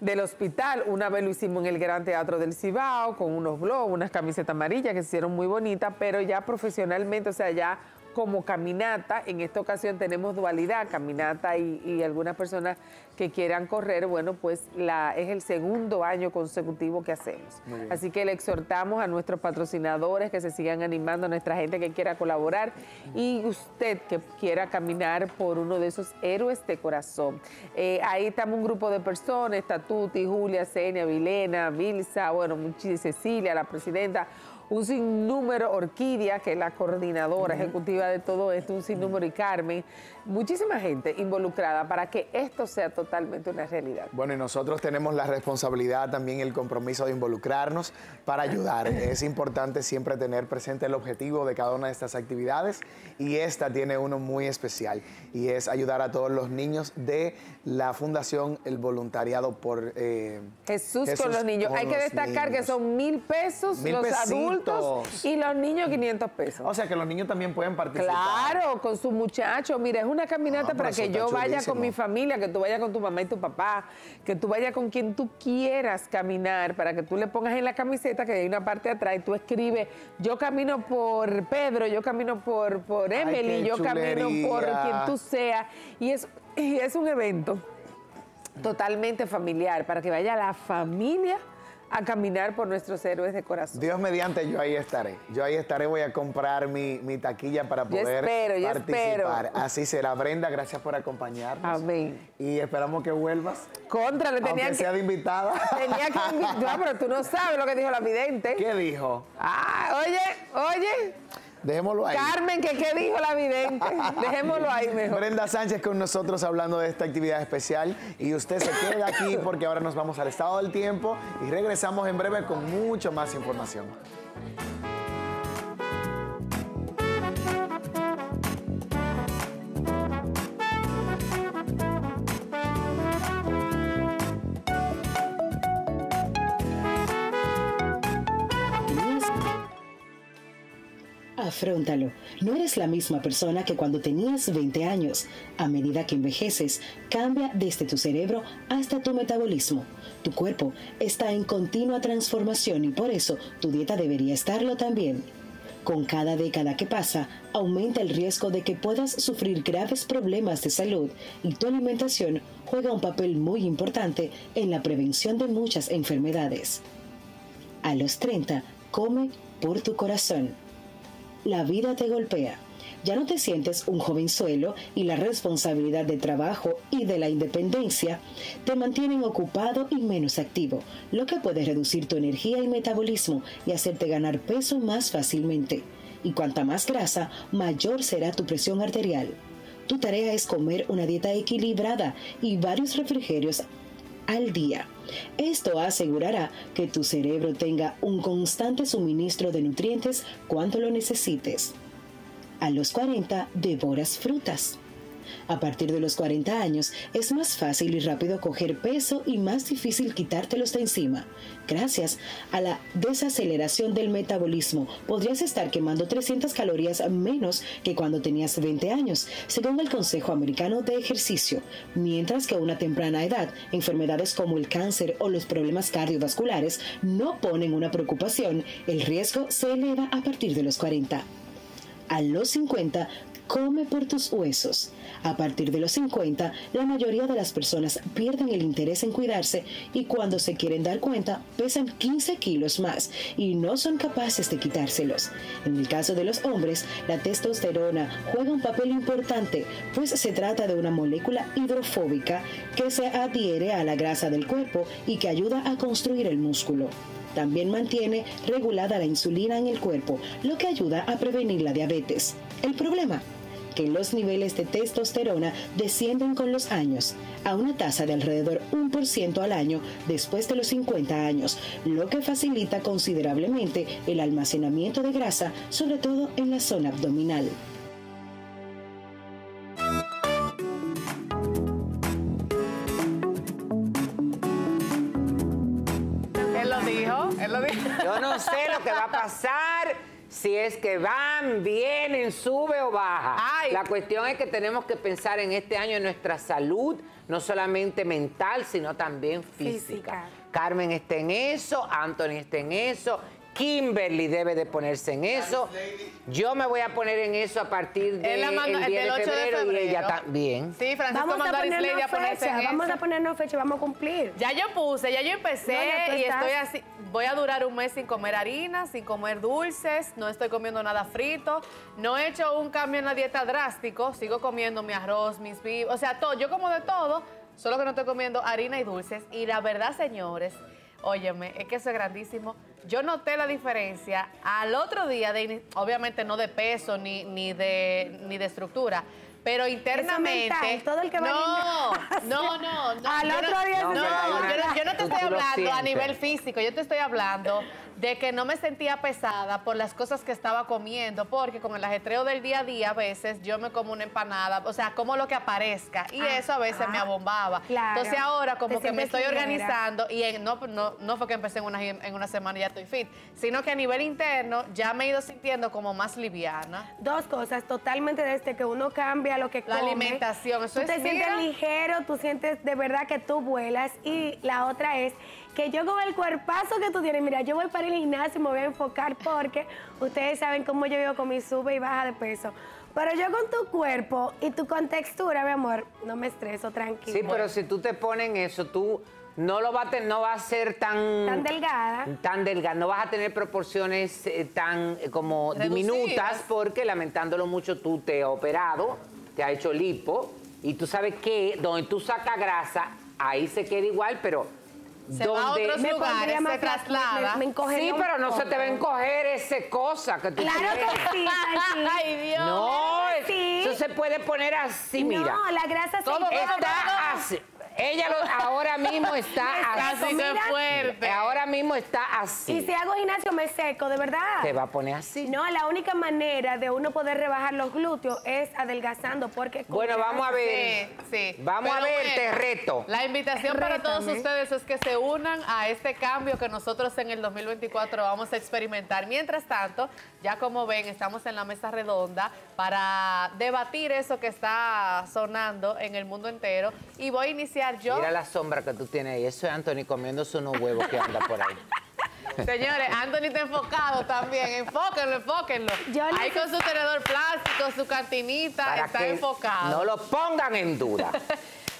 del hospital. Una vez lo hicimos en el Gran Teatro del Cibao, con unos globos, unas camisetas amarillas que se hicieron muy bonitas, pero ya profesionalmente, o sea, ya como caminata, en esta ocasión tenemos dualidad, caminata y, y algunas personas que quieran correr, bueno, pues la, es el segundo año consecutivo que hacemos. Así que le exhortamos a nuestros patrocinadores que se sigan animando, a nuestra gente que quiera colaborar y usted que quiera caminar por uno de esos héroes de corazón. Eh, ahí estamos un grupo de personas, está Tuti, Julia, Senia, Vilena, Vilsa, bueno, muchi- Cecilia, la presidenta, un sinnúmero, Orquídea, que es la coordinadora ejecutiva de todo esto, un sinnúmero y Carmen, muchísima gente involucrada para que esto sea totalmente una realidad. Bueno, y nosotros tenemos la responsabilidad, también el compromiso de involucrarnos para ayudar. Es importante siempre tener presente el objetivo de cada una de estas actividades y esta tiene uno muy especial y es ayudar a todos los niños de la Fundación El Voluntariado por eh, Jesús, con los niños. con Hay que destacar que son mil pesos Mil los pesitos. adultos y los niños 500 pesos. O sea que los niños también pueden participar. Claro, con su muchacho. Mira, es una caminata Ah, para que yo vaya con mi familia, que tú vayas con tu mamá y tu papá, que tú vayas con quien tú quieras caminar, para que tú le pongas en la camiseta que hay una parte atrás y tú escribes, yo camino por Pedro, yo camino por, por Emily, yo camino por quien tú seas. Y es, y es un evento totalmente familiar, para que vaya la familia a caminar por nuestros héroes de corazón. Dios mediante, yo ahí estaré. Yo ahí estaré, voy a comprar mi, mi taquilla para Yo poder espero, yo participar. espero. Así será. Brenda, gracias por acompañarnos. Amén. Y esperamos que vuelvas. Contra, le Aunque que- sea de invitada. Tenía que invitar, pero tú no sabes lo que dijo la vidente. ¿Qué dijo? Ah, oye, oye. Dejémoslo ahí. Carmen, ¿qué, qué dijo la vidente? Dejémoslo ahí mejor. Brenda Sánchez con nosotros hablando de esta actividad especial y usted se queda aquí porque ahora nos vamos al estado del tiempo y regresamos en breve con mucho más información. Afróntalo. No eres la misma persona que cuando tenías 20 años. A medida que envejeces, cambia desde tu cerebro hasta tu metabolismo. Tu cuerpo está en continua transformación y por eso tu dieta debería estarlo también. Con cada década que pasa, aumenta el riesgo de que puedas sufrir graves problemas de salud y tu alimentación juega un papel muy importante en la prevención de muchas enfermedades. A los 30, come por tu corazón. La vida te golpea. Ya no te sientes un jovenzuelo y la responsabilidad de trabajo y de la independencia te mantienen ocupado y menos activo, lo que puede reducir tu energía y metabolismo y hacerte ganar peso más fácilmente. Y cuanta más grasa, mayor será tu presión arterial. Tu tarea es comer una dieta equilibrada y varios refrigerios al día. Esto asegurará que tu cerebro tenga un constante suministro de nutrientes cuando lo necesites. A los 40 devoras frutas. A partir de los 40 años es más fácil y rápido coger peso y más difícil quitártelos de encima. Gracias a la desaceleración del metabolismo, podrías estar quemando 300 calorías menos que cuando tenías 20 años, según el Consejo Americano de Ejercicio, mientras que a una temprana edad, enfermedades como el cáncer o los problemas cardiovasculares no ponen una preocupación, el riesgo se eleva a partir de los 40. A los 50, come por tus huesos. A partir de los 50, la mayoría de las personas pierden el interés en cuidarse y cuando se quieren dar cuenta, pesan 15 kilos más y no son capaces de quitárselos. En el caso de los hombres, la testosterona juega un papel importante, pues se trata de una molécula hidrofóbica que se adhiere a la grasa del cuerpo y que ayuda a construir el músculo. También mantiene regulada la insulina en el cuerpo, lo que ayuda a prevenir la diabetes. El problema, que los niveles de testosterona descienden con los años, a una tasa de alrededor 1% al año después de los 50 años, lo que facilita considerablemente el almacenamiento de grasa, sobre todo en la zona abdominal. Él lo dijo, él lo dijo. Yo no sé lo que va a pasar si es que van, vienen, sube o baja. La cuestión es que tenemos que pensar en este año en nuestra salud, no solamente mental, sino también física. Física. Carmen está en eso, Anthony está en eso. Kimberly debe de ponerse en eso. Yo me voy a poner en eso a partir del la mandó- 10 del de 8 de febrero, y ella también. Sí, Francisco Vamos a a ponernos a ponerse fecha, en vamos eso. a ponernos fecha, vamos a cumplir. Ya yo puse, ya yo empecé No, ya tú y estás. estoy así. Voy a durar un mes sin comer harina, sin comer dulces, no estoy comiendo nada frito, no he hecho un cambio en la dieta drástico, sigo comiendo mi arroz, mis vivos, o sea, todo, yo como de todo, solo que no estoy comiendo harina y dulces. Y la verdad, señores, óyeme, es que eso es grandísimo. Yo noté la diferencia al otro día, de, obviamente no de peso ni, ni, de, ni de estructura, pero internamente. mental, todo el que va no, al no, no, no. Al otro no- día no, yo, siente no, yo no te estoy hablando a nivel físico, yo te estoy hablando de que no me sentía pesada por las cosas que estaba comiendo, porque con el ajetreo del día a día a veces yo me como una empanada, o sea, como lo que aparezca, y Ah, eso a veces ah, me abombaba. claro. Entonces ahora como Te que me estoy ligera. organizando, y en- no, no, no fue que empecé en una, en una semana y ya estoy fit, sino que a nivel interno ya me he ido sintiendo como más liviana. Dos cosas, totalmente desde que uno cambia lo que La come. alimentación, eso tú es, te sientes ligero, tú sientes de verdad que tú vuelas. Y la otra es que yo con el cuerpazo que tú tienes, mira, yo voy para el gimnasio y me voy a enfocar porque ustedes saben cómo yo vivo con mi sube y baja de peso. Pero yo con tu cuerpo y tu contextura, mi amor, no me estreso, tranquilo. Sí, pero si tú te pones en eso, tú no lo va a ten- no va a ser tan Tan delgada. tan delgada, no vas a tener proporciones eh, tan eh, como Reducidas. diminutas porque lamentándolo mucho tú te has operado, te has hecho lipo y tú sabes que donde tú sacas grasa ahí se queda igual, pero Se va a donde otros Me lugares, más se traslada. me- me encogería Sí, pero no se te va a encoger ese cosa que tú Claro tienes. que sí. Ay, Dios. No, sí. eso se puede poner así, mira. No, la grasa se Todo. Está así. Ella lo- ahora mismo está así. mira. fuerte. Ahora mismo está Y así. si hago gimnasio me seco, de verdad. Te va a poner así. No, la única manera de uno poder rebajar los glúteos es adelgazando, porque... Bueno, vamos a ver. Sí, sí. Vamos a ver, te reto. La invitación para todos ustedes es que se unan a este cambio que nosotros en el 2024 vamos a experimentar. Mientras tanto, ya como ven, estamos en la mesa redonda para debatir eso que está sonando en el mundo entero. Y voy a iniciar yo. Mira la sombra que tú tienes ahí. Eso es Anthony comiéndose unos huevos que anda por ahí. Señores, Anthony está enfocado también. Enfóquenlo, enfóquenlo. Yo Ahí con su tenedor plástico, su cantinita, Para está enfocado. no lo pongan en duda.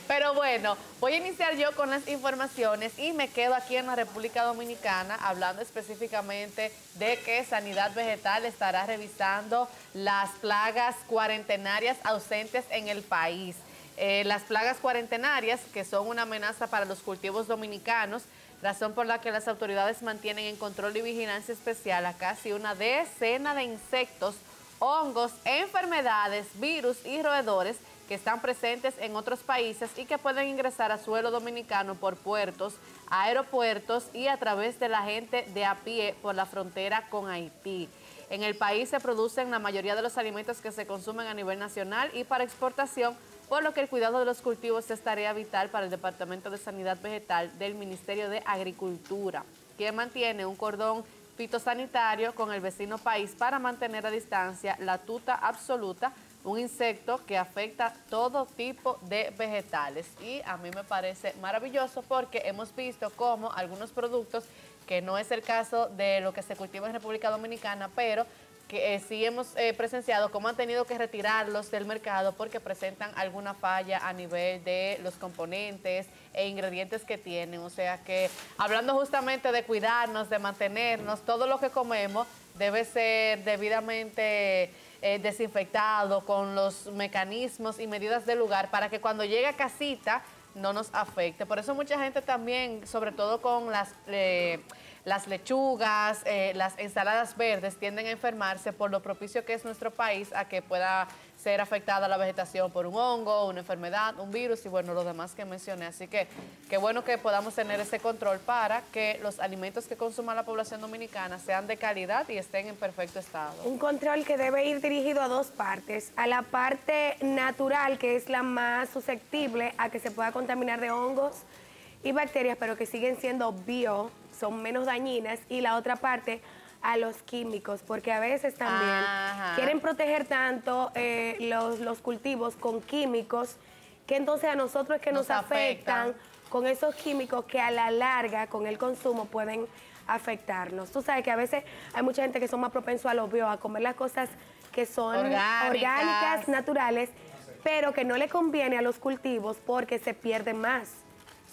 Pero bueno, voy a iniciar yo con las informaciones y me quedo aquí en la República Dominicana hablando específicamente de que Sanidad Vegetal estará revisando las plagas cuarentenarias ausentes en el país. Eh, las plagas cuarentenarias, que son una amenaza para los cultivos dominicanos, razón por la que las autoridades mantienen en control y vigilancia especial a casi una decena de insectos, hongos, enfermedades, virus y roedores que están presentes en otros países y que pueden ingresar a suelo dominicano por puertos, aeropuertos y a través de la gente de a pie por la frontera con Haití. En el país se producen la mayoría de los alimentos que se consumen a nivel nacional y para exportación, por lo que el cuidado de los cultivos es tarea vital para el Departamento de Sanidad Vegetal del Ministerio de Agricultura, quien mantiene un cordón fitosanitario con el vecino país para mantener a distancia la tuta absoluta, un insecto que afecta todo tipo de vegetales. Y a mí me parece maravilloso porque hemos visto cómo algunos productos, que no es el caso de lo que se cultiva en República Dominicana, pero que eh, sí hemos eh, presenciado cómo han tenido que retirarlos del mercado porque presentan alguna falla a nivel de los componentes e ingredientes que tienen. O sea que hablando justamente de cuidarnos, de mantenernos, todo lo que comemos debe ser debidamente eh, desinfectado con los mecanismos y medidas del lugar para que cuando llegue a casita no nos afecte. Por eso mucha gente también, sobre todo con las... eh, las lechugas, eh, las ensaladas verdes tienden a enfermarse por lo propicio que es nuestro país a que pueda ser afectada la vegetación por un hongo, una enfermedad, un virus y bueno, lo demás que mencioné. Así que qué bueno que podamos tener ese control para que los alimentos que consuma la población dominicana sean de calidad y estén en perfecto estado. Un control que debe ir dirigido a dos partes. A la parte natural, que es la más susceptible a que se pueda contaminar de hongos y bacterias, pero que siguen siendo bio, son menos dañinas. Y la otra parte, a los químicos, porque a veces también Ajá. quieren proteger tanto eh, los, los cultivos con químicos, que entonces a nosotros es que nos, Nos afectan. con esos químicos que a la larga, con el consumo, pueden afectarnos. Tú sabes que a veces hay mucha gente que son más propensos a los bio, a comer las cosas que son Orgánicas. orgánicas, naturales, pero que no le conviene a los cultivos porque se pierden más,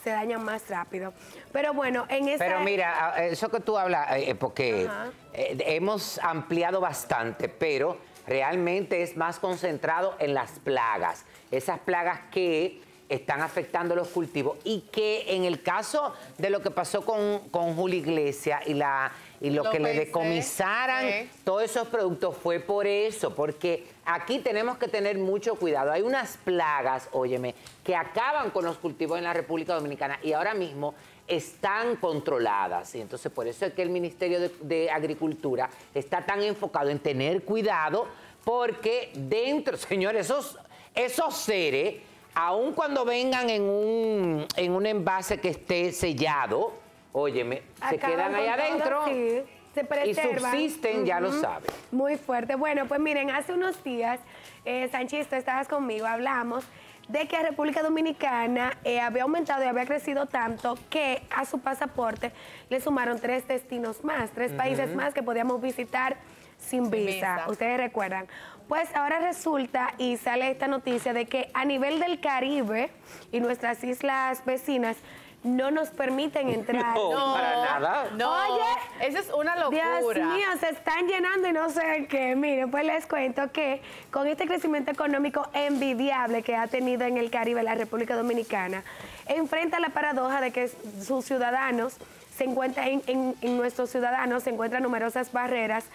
se dañan más rápido. Pero bueno, en esta... Pero mira, a- eso que tú hablas, eh, porque Ajá. eh, hemos ampliado bastante, pero realmente es más concentrado en las plagas. Esas plagas que están afectando los cultivos y que en el caso de lo que pasó con, con Julio Iglesias y, la, y lo, Lo que le pensé, decomisaran sí. todos esos productos fue por eso, porque aquí tenemos que tener mucho cuidado. Hay unas plagas, óyeme, que acaban con los cultivos en la República Dominicana y ahora mismo están controladas. Y entonces por eso es que el Ministerio de, de Agricultura está tan enfocado en tener cuidado, porque dentro, señores, esos, esos seres, aun cuando vengan en un, en un envase que esté sellado, óyeme, se quedan ahí adentro sí, se y preservan. subsisten, ya lo saben. Muy fuerte. Bueno, pues miren, hace unos días, eh, Sánchez, tú estabas conmigo, hablamos de que a República Dominicana eh, había aumentado y había crecido tanto que a su pasaporte le sumaron tres destinos más, tres países más que podíamos visitar sin visa. visa. Ustedes recuerdan. Pues ahora resulta y sale esta noticia de que a nivel del Caribe y nuestras islas vecinas no nos permiten entrar. No, para nada. No, Oye, esa es una locura. Dios mío, se están llenando y no sé qué. Miren, pues les cuento que con este crecimiento económico envidiable que ha tenido en el Caribe la República Dominicana, enfrenta la paradoja de que sus ciudadanos se encuentran, en, en- en nuestros ciudadanos se encuentran numerosas barreras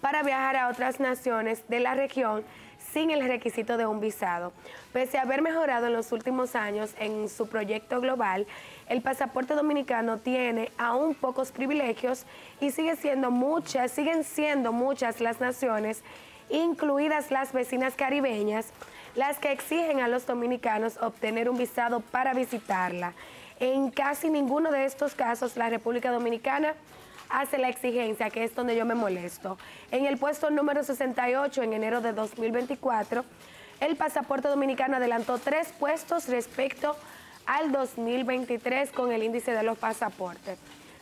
para viajar a otras naciones de la región sin el requisito de un visado. Pese a haber mejorado en los últimos años en su proyecto global, el pasaporte dominicano tiene aún pocos privilegios y sigue siendo muchas, siguen siendo muchas las naciones, incluidas las vecinas caribeñas, las que exigen a los dominicanos obtener un visado para visitarla. En casi ninguno de estos casos la República Dominicana hace la exigencia, que es donde yo me molesto. En el puesto número 68, en enero de 2024, el pasaporte dominicano adelantó tres puestos respecto al 2023 con el índice de los pasaportes.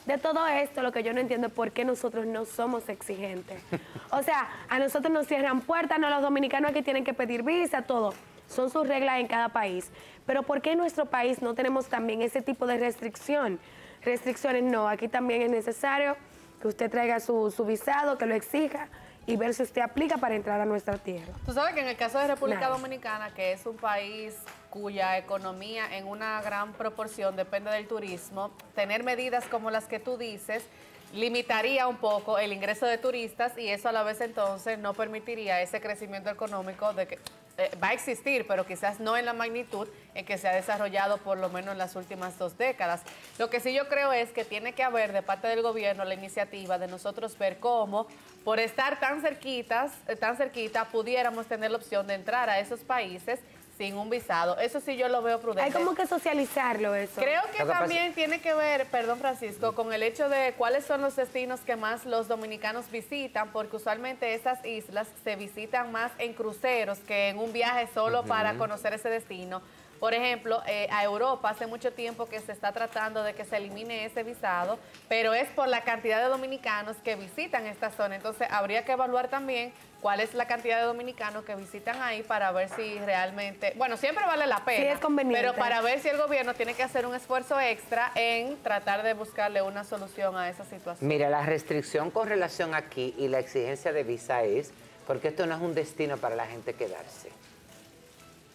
De todo esto, lo que yo no entiendo es por qué nosotros no somos exigentes. O sea, a nosotros nos cierran puertas, no los dominicanos aquí tienen que pedir visa, todo. Son sus reglas en cada país. Pero ¿por qué en nuestro país no tenemos también ese tipo de restricción? Restricciones no, aquí también es necesario que usted traiga su, su visado, que lo exija y ver si usted aplica para entrar a nuestra tierra. Tú sabes que en el caso de República Nada. Dominicana, que es un país cuya economía en una gran proporción depende del turismo, tener medidas como las que tú dices limitaría un poco el ingreso de turistas y eso a la vez entonces no permitiría ese crecimiento económico de que eh, va a existir, pero quizás no en la magnitud en que se ha desarrollado por lo menos en las últimas dos décadas. Lo que sí yo creo es que tiene que haber de parte del gobierno la iniciativa de nosotros ver cómo, por estar tan cerquitas, eh, tan cerquita, pudiéramos tener la opción de entrar a esos países sin un visado. Eso sí yo lo veo prudente. Hay como que socializarlo eso. Creo que Lo que pasa- también tiene que ver, perdón Francisco, con el hecho de cuáles son los destinos que más los dominicanos visitan, porque usualmente esas islas se visitan más en cruceros que en un viaje solo para conocer ese destino. Por ejemplo, eh, a Europa hace mucho tiempo que se está tratando de que se elimine ese visado, pero es por la cantidad de dominicanos que visitan esta zona. Entonces, habría que evaluar también cuál es la cantidad de dominicanos que visitan ahí para ver si realmente, bueno, siempre vale la pena, Sí, es conveniente. pero para ver si el gobierno tiene que hacer un esfuerzo extra en tratar de buscarle una solución a esa situación. Mira, la restricción con relación aquí y la exigencia de visa es porque esto no es un destino para la gente quedarse.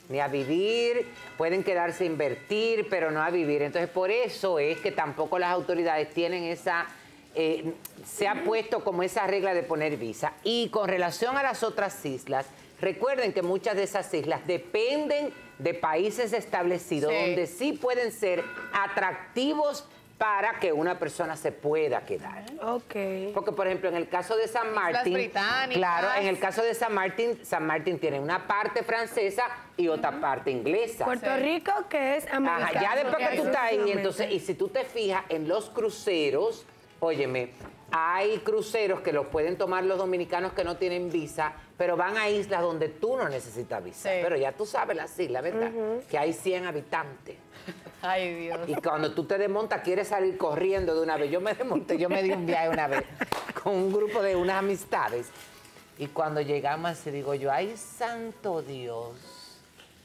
Ni a vivir, pueden quedarse a invertir, pero no a vivir. Entonces, por eso es que tampoco las autoridades tienen esa, eh, se ha puesto como esa regla de poner visa. Y con relación a las otras islas, recuerden que muchas de esas islas dependen de países establecidos Sí. donde sí pueden ser atractivos para que una persona se pueda quedar. Ok. Porque, por ejemplo, en el caso de San Martín, claro, en el caso de San Martín, San Martín tiene una parte francesa y otra parte inglesa. Puerto Rico, que es americano. Ajá, ya después que tú estás ahí, entonces, y si tú te fijas en los cruceros, óyeme, hay cruceros que los pueden tomar los dominicanos que no tienen visa, pero van a islas donde tú no necesitas visa. Sí. Pero ya tú sabes las islas, ¿verdad? Que hay 100 habitantes. Ay, Dios. Y cuando tú te desmontas, quieres salir corriendo de una vez. Yo me desmonté, yo me di un viaje una vez con un grupo de unas amistades. Y cuando llegamos, digo yo, ay, santo Dios.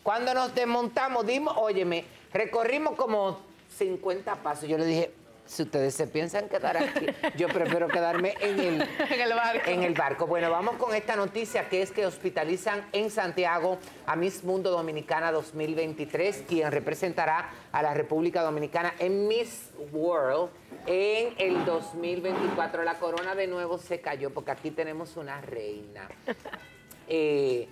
Cuando nos desmontamos, dimos, óyeme, recorrimos como 50 pasos. Yo le dije, si ustedes se piensan quedar aquí, yo prefiero quedarme en el, En el barco. en el barco. Bueno, vamos con esta noticia que es que hospitalizan en Santiago a Miss Mundo Dominicana 2023, quien representará a la República Dominicana en Miss World en el 2024. La corona de nuevo se cayó porque aquí tenemos una reina. Eh,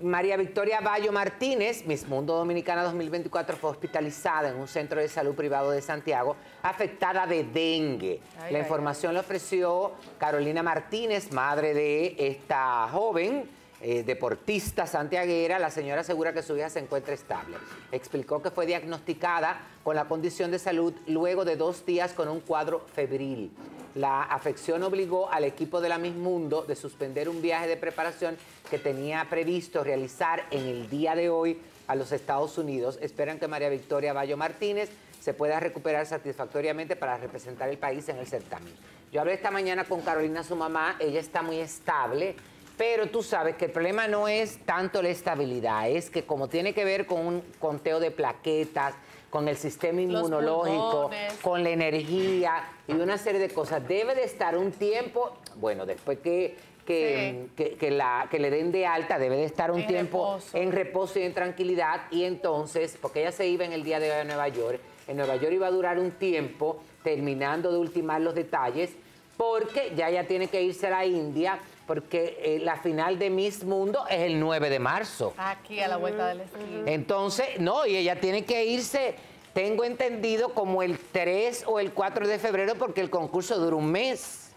María Victoria Bayo Martínez, Miss Mundo Dominicana 2024, fue hospitalizada en un centro de salud privado de Santiago, afectada de dengue. Ay, la ay, información la ofreció Carolina Martínez, madre de esta joven. Eh, deportista santiaguera, la señora asegura que su hija se encuentra estable. Explicó que fue diagnosticada con la condición de salud luego de dos días con un cuadro febril. La afección obligó al equipo de la Miss Mundo de suspender un viaje de preparación que tenía previsto realizar en el día de hoy a los Estados Unidos. Esperan que María Victoria Bayo Martínez se pueda recuperar satisfactoriamente para representar el país en el certamen. Yo hablé esta mañana con Carolina, su mamá, ella está muy estable, pero tú sabes que el problema no es tanto la estabilidad, es que como tiene que ver con un conteo de plaquetas, con el sistema inmunológico, con la energía y una serie de cosas. Debe de estar un tiempo, bueno, después que, que, que- que la, que le den de alta, debe de estar un En tiempo reposo. en reposo y en tranquilidad. Y entonces, porque ella se iba en el día de hoy a Nueva York, en Nueva York iba a durar un tiempo terminando de ultimar los detalles, porque ya ella tiene que irse a la India, porque eh, la final de Miss Mundo es el 9 de marzo. Aquí a la vuelta de la esquina. Entonces, no, y ella tiene que irse, tengo entendido, como el 3 o el 4 de febrero, porque el concurso dura un mes.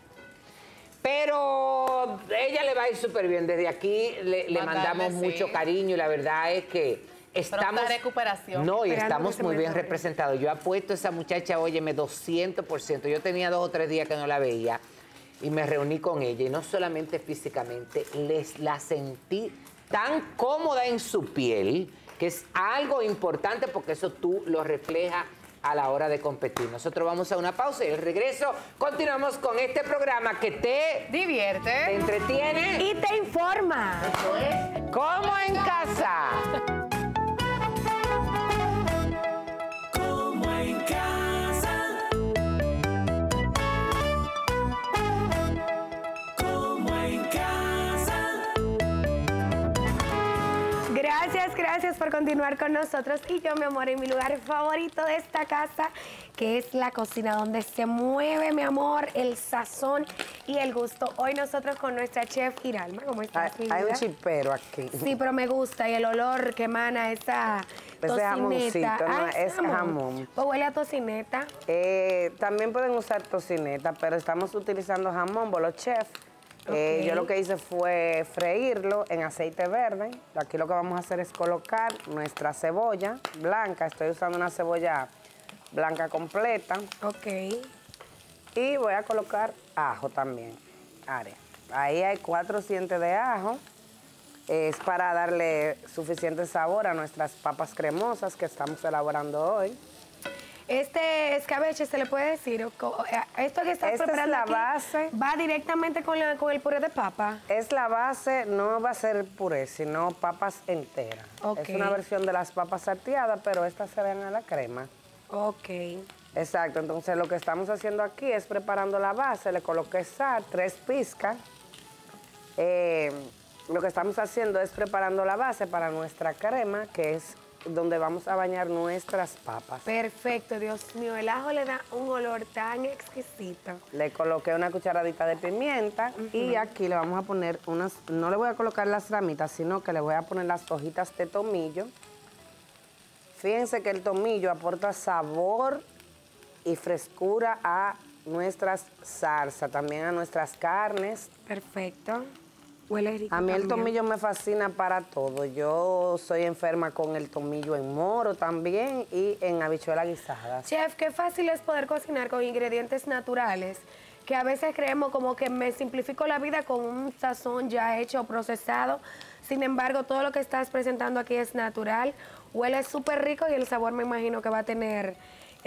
Pero ella le va a ir súper bien. Desde aquí le, mandamos sí. mucho cariño y la verdad es que estamos... Pronta recuperación. No, y estamos muy bien representados. Yo apuesto a esa muchacha, óyeme, 200%. Yo tenía dos o tres días que no la veía y me reuní con ella y no solamente físicamente, les la sentí tan cómoda en su piel que es algo importante porque eso tú lo reflejas a la hora de competir. Nosotros vamos a una pausa y al regreso continuamos con este programa que te divierte, te entretiene y te informa. Eso es. Como en casa. Gracias, gracias por continuar con nosotros. Y yo, mi amor, en mi lugar favorito de esta casa, que es la cocina, donde se mueve, mi amor, el sazón y el gusto. Hoy nosotros con nuestra chef Iralma. ¿Cómo estás, mi Hay un chipero aquí. Sí, pero me gusta y el olor que emana esa Ese tocineta. jamoncito, no, Ah, es jamón. Pues huele a tocineta. Eh, también pueden usar tocineta, pero estamos utilizando jamón bolo Eh, yo lo que hice fue freírlo en aceite verde. Aquí lo que vamos a hacer es colocar nuestra cebolla blanca. Estoy usando una cebolla blanca completa. Ok. Y voy a colocar ajo también. Ahí hay cuatro dientes de ajo. Es para darle suficiente sabor a nuestras papas cremosas que estamos elaborando hoy. Este escabeche se le puede decir, eh, esto que estás Esta es preparando la aquí, base. va directamente con, la- con el puré de papa. Es la base, no va a ser puré, sino papas enteras. Ok. Es una versión de las papas salteadas, pero estas se ven a la crema. Ok. Exacto, entonces lo que estamos haciendo aquí es preparando la base, le coloqué sal, tres pizcas. Eh, lo que estamos haciendo es preparando la base para nuestra crema, que es donde vamos a bañar nuestras papas. Perfecto, Dios mío, el ajo le da un olor tan exquisito. Le coloqué una cucharadita de pimienta y aquí le vamos a poner unas, no le voy a colocar las ramitas, sino que le voy a poner las hojitas de tomillo. Fíjense que el tomillo aporta sabor y frescura a nuestras salsas, también a nuestras carnes. Perfecto. Huele rico A mí el tomillo me fascina para todo. Yo soy enferma con el tomillo en moro también y en habichuela guisadas. Chef, qué fácil es poder cocinar con ingredientes naturales, que a veces creemos como que me simplifico la vida con un sazón ya hecho o procesado. Sin embargo, todo lo que estás presentando aquí es natural, huele súper rico y el sabor me imagino que va a tener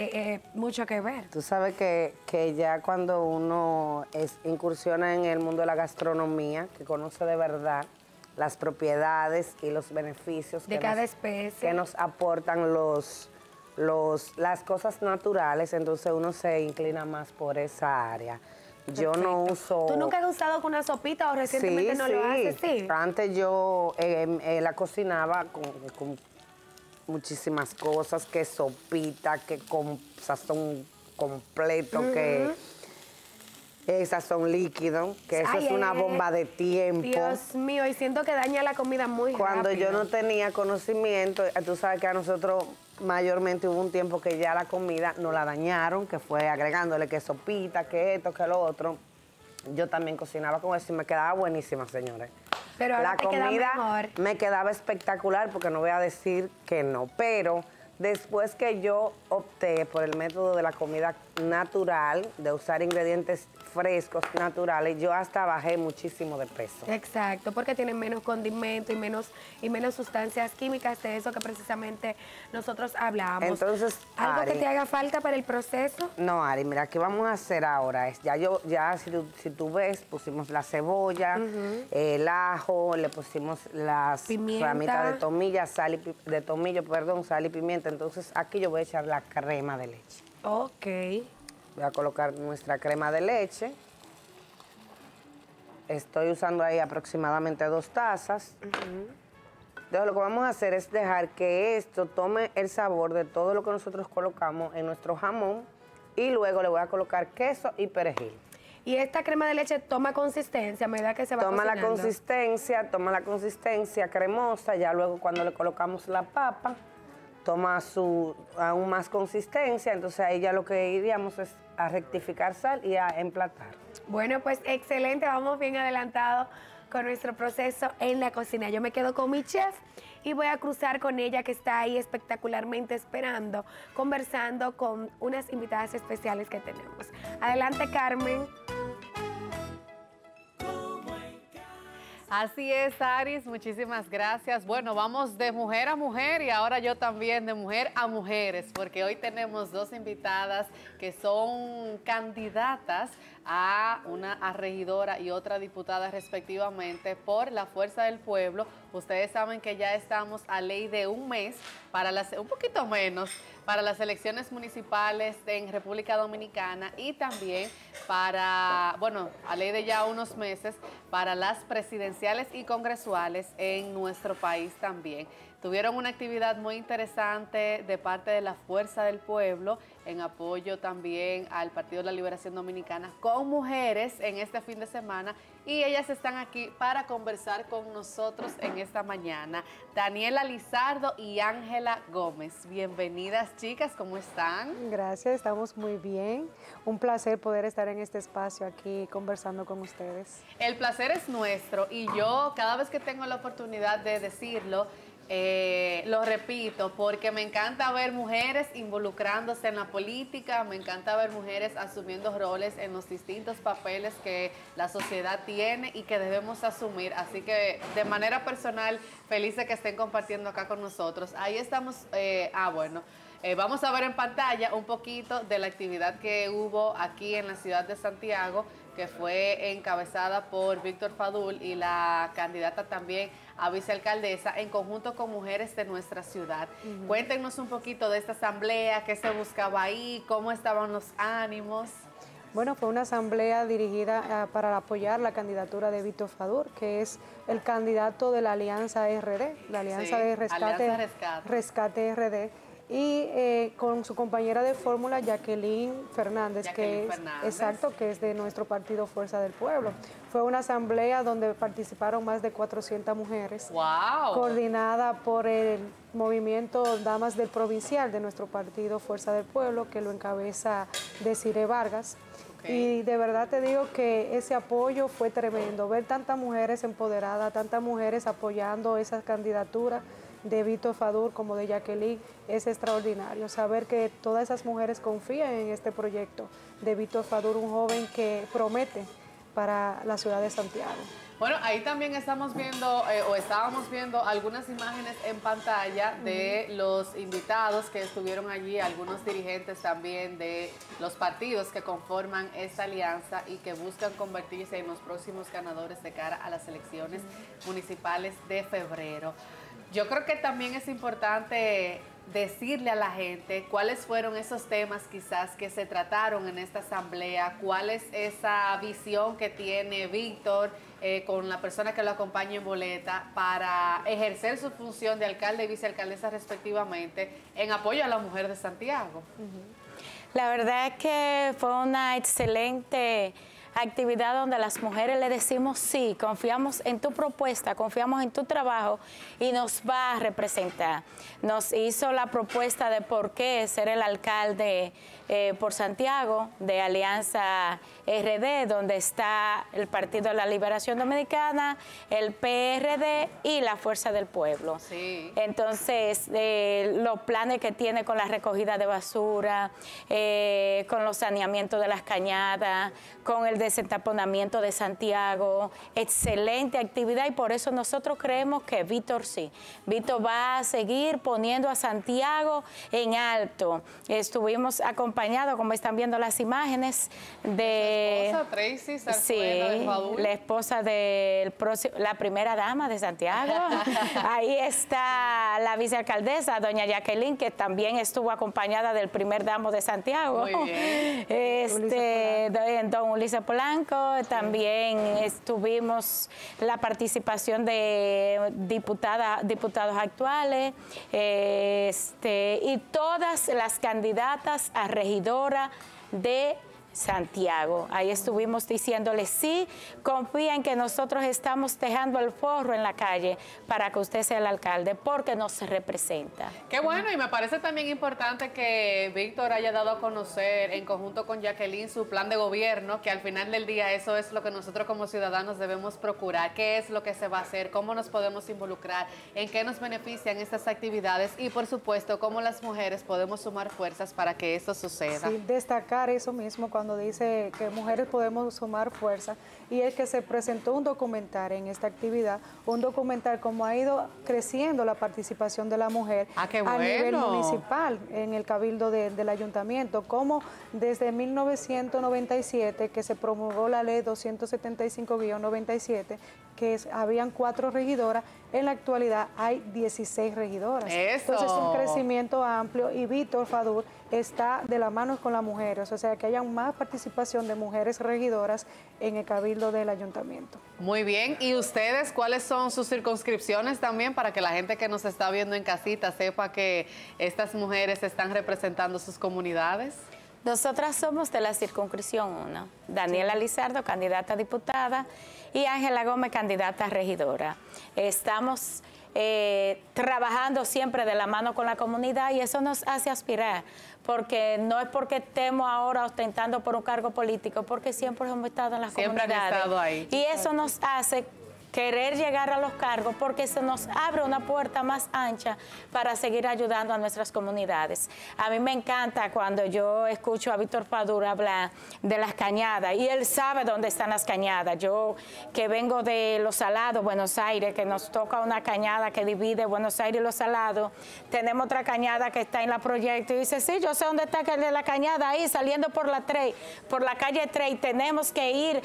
eh, eh, mucho que ver. Tú sabes que, que ya cuando uno es, incursiona en el mundo de la gastronomía, que conoce de verdad las propiedades y los beneficios De que cada nos- especie. que nos aportan los, los, las cosas naturales, entonces uno se inclina más por esa área. Yo no uso... ¿Tú nunca has usado con una sopita o recientemente Sí, no lo haces? Sí. Antes yo eh, eh, la cocinaba con, con muchísimas cosas, que sopita, que con sazón completo, que eh, sazón líquido, que eso Ay, es una ay, bomba ay. de tiempo. Dios mío, y siento que daña la comida muy Cuando yo no tenía conocimiento, eh, tú sabes que a nosotros mayormente hubo un tiempo que ya la comida nos la dañaron, que fue agregándole que sopita, que esto, que lo otro. Yo también cocinaba con eso y me quedaba buenísima, señores. Pero la comida mejor. me quedaba espectacular porque no voy a decir que no, pero después que yo opté por el método de la comida natural, de usar ingredientes frescos, naturales, yo hasta bajé muchísimo de peso. Exacto, porque tienen menos condimento y menos, y menos sustancias químicas de eso que precisamente nosotros hablamos. Entonces, ¿Algo que te haga falta para el proceso? No, Ari, mira, ¿qué vamos a hacer ahora? Es ya yo, ya si tú, si tú ves, pusimos la cebolla, el ajo, le pusimos las Pimienta. ramitas de tomilla, sal y de tomillo, perdón, sal y pimienta. Entonces aquí yo voy a echar la crema de leche. Ok. Voy a colocar nuestra crema de leche. Estoy usando ahí aproximadamente dos tazas. Entonces lo que vamos a hacer es dejar que esto tome el sabor de todo lo que nosotros colocamos en nuestro jamón y luego le voy a colocar queso y perejil. Y esta crema de leche toma consistencia a medida que se va Toma la consistencia, toma la consistencia cremosa, ya luego cuando le colocamos la papa, toma su aún más consistencia, entonces ahí ya lo que iríamos es a rectificar sal y a emplatar. Bueno, pues excelente, vamos bien adelantados con nuestro proceso en la cocina. Yo me quedo con mi chef y voy a cruzar con ella que está ahí espectacularmente esperando, conversando con unas invitadas especiales que tenemos. Adelante, Carmen. Así es, Aris, muchísimas gracias. Bueno, vamos de mujer a mujer y ahora yo también de mujer a mujeres, porque hoy tenemos dos invitadas que son candidatas a una regidora y otra diputada respectivamente por la Fuerza del Pueblo. Ustedes saben que ya estamos a ley de un mes, para las, un poquito menos, para las elecciones municipales en República Dominicana y también para, bueno, a ley de ya unos meses, para las presidenciales y congresuales en nuestro país también. Tuvieron una actividad muy interesante de parte de la Fuerza del Pueblo en apoyo también al Partido de la Liberación Dominicana con mujeres en este fin de semana y ellas están aquí para conversar con nosotros en esta mañana. Daniela Lizardo y Ángela Gómez. Bienvenidas chicas, ¿cómo están? Gracias, estamos muy bien. Un placer poder estar en este espacio aquí conversando con ustedes. El placer es nuestro y yo cada vez que tengo la oportunidad de decirlo, eh, lo repito, porque me encanta ver mujeres involucrándose en la política, me encanta ver mujeres asumiendo roles en los distintos papeles que la sociedad tiene y que debemos asumir. Así que de manera personal, feliz de que estén compartiendo acá con nosotros. Ahí estamos, eh, ah bueno. Eh, vamos a ver en pantalla un poquito de la actividad que hubo aquí en la ciudad de Santiago, que fue encabezada por Víctor Fadul y la candidata también a vicealcaldesa en conjunto con mujeres de nuestra ciudad. Cuéntenos un poquito de esta asamblea, qué se buscaba ahí, cómo estaban los ánimos. Bueno, fue una asamblea dirigida ah, para apoyar la candidatura de Víctor Fadur, que es el candidato de la Alianza RD, la Alianza Sí, de Rescate, Alianza Rescate. Rescate RD, y eh, con su compañera de fórmula, Jacqueline Fernández, Jacqueline que es, Fernández. exacto, que es de nuestro partido Fuerza del Pueblo. Fue una asamblea donde participaron más de 400 mujeres, ¡Wow! coordinada por el movimiento Damas del Provincial de nuestro partido Fuerza del Pueblo, que lo encabeza Desiree Vargas. Y de verdad te digo que ese apoyo fue tremendo. Ver tantas mujeres empoderadas, tantas mujeres apoyando esa candidatura de Víctor Fadur como de Jacqueline es extraordinario. Saber que todas esas mujeres confían en este proyecto de Víctor Fadur, un joven que promete para la ciudad de Santiago. Bueno, ahí también estamos viendo, eh, o estábamos viendo algunas imágenes en pantalla de los invitados que estuvieron allí, algunos dirigentes también de los partidos que conforman esta alianza y que buscan convertirse en los próximos ganadores de cara a las elecciones municipales de febrero. Yo creo que también es importante decirle a la gente cuáles fueron esos temas quizás que se trataron en esta asamblea, cuál es esa visión que tiene Víctor eh, con la persona que lo acompaña en boleta para ejercer su función de alcalde y vicealcaldesa respectivamente en apoyo a la mujer de Santiago. La verdad es que fue una excelente actividad donde las mujeres le decimos sí, confiamos en tu propuesta, confiamos en tu trabajo y nos va a representar. Nos hizo la propuesta de por qué ser el alcalde eh, por Santiago de Alianza RD, donde está el Partido de la Liberación Dominicana, el PRD y la Fuerza del Pueblo. Entonces, eh, los planes que tiene con la recogida de basura, eh, con los saneamientos de las cañadas, con el desentaponamiento de Santiago, excelente actividad y por eso nosotros creemos que Víctor sí. Víctor va a seguir poniendo a Santiago en alto. Estuvimos acompañados, como están viendo las imágenes, de... esposa, Tracy Sí, Zarzuela de Fadul. la esposa de la primera dama de Santiago. Ahí está la vicealcaldesa, doña Jacqueline, que también estuvo acompañada del primer damo de Santiago. Muy bien. Este, don- don Ulises Polanco, también estuvimos la participación de diputada, diputados actuales, este, y todas las candidatas a regidora de Santiago. Ahí estuvimos diciéndole, sí, confía en que nosotros estamos dejando el forro en la calle para que usted sea el alcalde, porque nos representa. Qué bueno, y me parece también importante que Víctor haya dado a conocer en conjunto con Jacqueline su plan de gobierno, que al final del día eso es lo que nosotros como ciudadanos debemos procurar, qué es lo que se va a hacer, cómo nos podemos involucrar, en qué nos benefician estas actividades y por supuesto cómo las mujeres podemos sumar fuerzas para que eso suceda. Sí, destacar eso mismo cuando dice que mujeres podemos sumar fuerza y es que se presentó un documental en esta actividad, un documental como ha ido creciendo la participación de la mujer Ah, a nivel municipal en el cabildo de- del ayuntamiento, como desde 1997 que se promulgó la ley 275-97 que es- habían cuatro regidoras, en la actualidad hay 16 regidoras. Eso. Entonces es un crecimiento amplio y Víctor Fadur está de la mano con las mujeres, o sea que haya más participación de mujeres regidoras en el cabildo del ayuntamiento. Muy bien, ¿y ustedes cuáles son sus circunscripciones también para que la gente que nos está viendo en casita sepa que estas mujeres están representando sus comunidades? Nosotras somos de la circunscripción 1. Daniela Lizardo, candidata a diputada, y Ángela Gómez, candidata a regidora. Estamos eh, trabajando siempre de la mano con la comunidad y eso nos hace aspirar, porque no es porque estemos ahora ostentando por un cargo político, porque siempre hemos estado en las Siempre han comunidades. estado ahí. Y eso nos hace querer llegar a los cargos porque se nos abre una puerta más ancha para seguir ayudando a nuestras comunidades. A mí me encanta cuando yo escucho a Víctor Padura hablar de las cañadas y él sabe dónde están las cañadas. Yo que vengo de Los Salados, Buenos Aires, que nos toca una cañada que divide Buenos Aires y Los Salados, tenemos otra cañada que está en la proyecto y dice, sí, yo sé dónde está la cañada ahí, saliendo por la 3, por la calle 3, tenemos que ir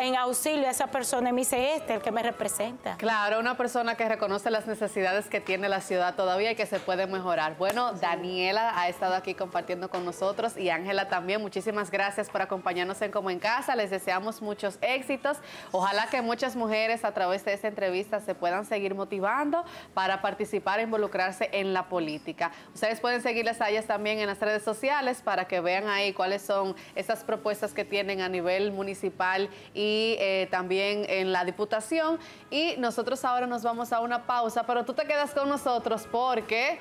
en auxilio a esa persona y me dice, este, el que me representa. Claro, una persona que reconoce las necesidades que tiene la ciudad todavía y que se puede mejorar. Bueno, Daniela ha estado aquí compartiendo con nosotros y Ángela también. Muchísimas gracias por acompañarnos en Como en Casa. Les deseamos muchos éxitos. Ojalá que muchas mujeres a través de esta entrevista se puedan seguir motivando para participar e involucrarse en la política. Ustedes pueden seguirlas a ellas también en las redes sociales para que vean ahí cuáles son esas propuestas que tienen a nivel municipal y eh, también en la diputación. Y nosotros ahora nos vamos a una pausa, pero tú te quedas con nosotros porque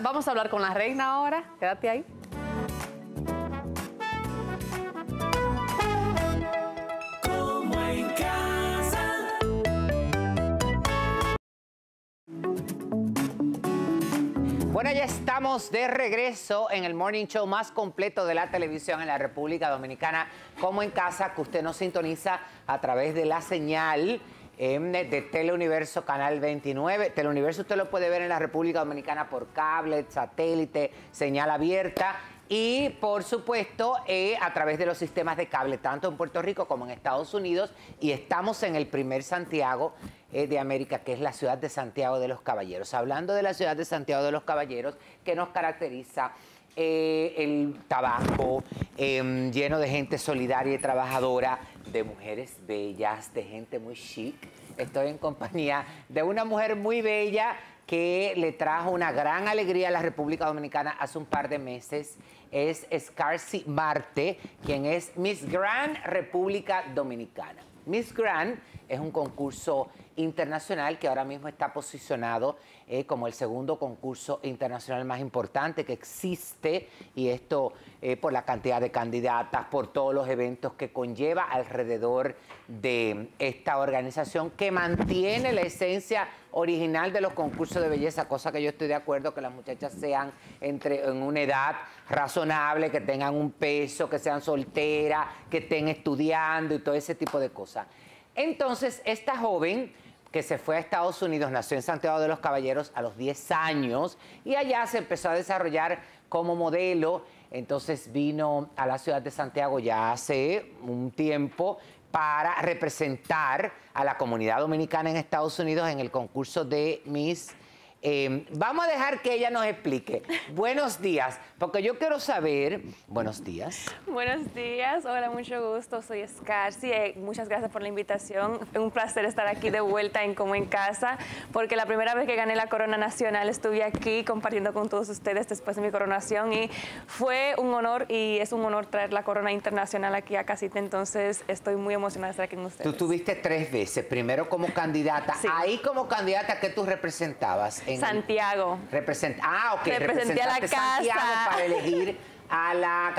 vamos a hablar con la reina ahora. Quédate ahí. Bueno, ya estamos de regreso en el morning show más completo de la televisión en la República Dominicana, como en casa, que usted nos sintoniza a través de la señal em, de Teleuniverso Canal 29. Teleuniverso usted lo puede ver en la República Dominicana por cable, satélite, señal abierta y por supuesto eh, a través de los sistemas de cable, tanto en Puerto Rico como en Estados Unidos. Y estamos en el primer Santiago eh, de América, que es la ciudad de Santiago de los Caballeros. Hablando de la ciudad de Santiago de los Caballeros, que nos caracteriza eh, el tabaco, em, lleno de gente solidaria y trabajadora, de mujeres bellas, de gente muy chic. Estoy en compañía de una mujer muy bella que le trajo una gran alegría a la República Dominicana hace un par de meses. Es Scarcy Marte, quien es Miss Grand República Dominicana. Miss Grand es un concurso internacional que ahora mismo está posicionado eh, como el segundo concurso internacional más importante que existe y esto eh, por la cantidad de candidatas, por todos los eventos que conlleva alrededor de esta organización que mantiene la esencia original de los concursos de belleza, cosa que yo estoy de acuerdo que las muchachas sean entre en una edad razonable, que tengan un peso, que sean solteras, que estén estudiando y todo ese tipo de cosas. Entonces, esta joven que se fue a Estados Unidos, nació en Santiago de los Caballeros a los 10 años y allá se empezó a desarrollar como modelo. Entonces vino a la ciudad de Santiago ya hace un tiempo para representar a la comunidad dominicana en Estados Unidos en el concurso de Miss eh, vamos a dejar que ella nos explique. Buenos días, porque yo quiero saber. Buenos días. Buenos días, hola, mucho gusto. Soy Scarsi. Eh, muchas gracias por la invitación. Un placer estar aquí de vuelta en Como en Casa, porque la primera vez que gané la Corona Nacional estuve aquí compartiendo con todos ustedes después de mi coronación y fue un honor y es un honor traer la Corona Internacional aquí a Casita. Entonces estoy muy emocionada de estar aquí con ustedes. Tú tuviste tres veces, primero como candidata. Ahí como candidata, ¿qué tú representabas? Santiago. Representa, ah, ok. Representé a la Santiago casa. para elegir a la...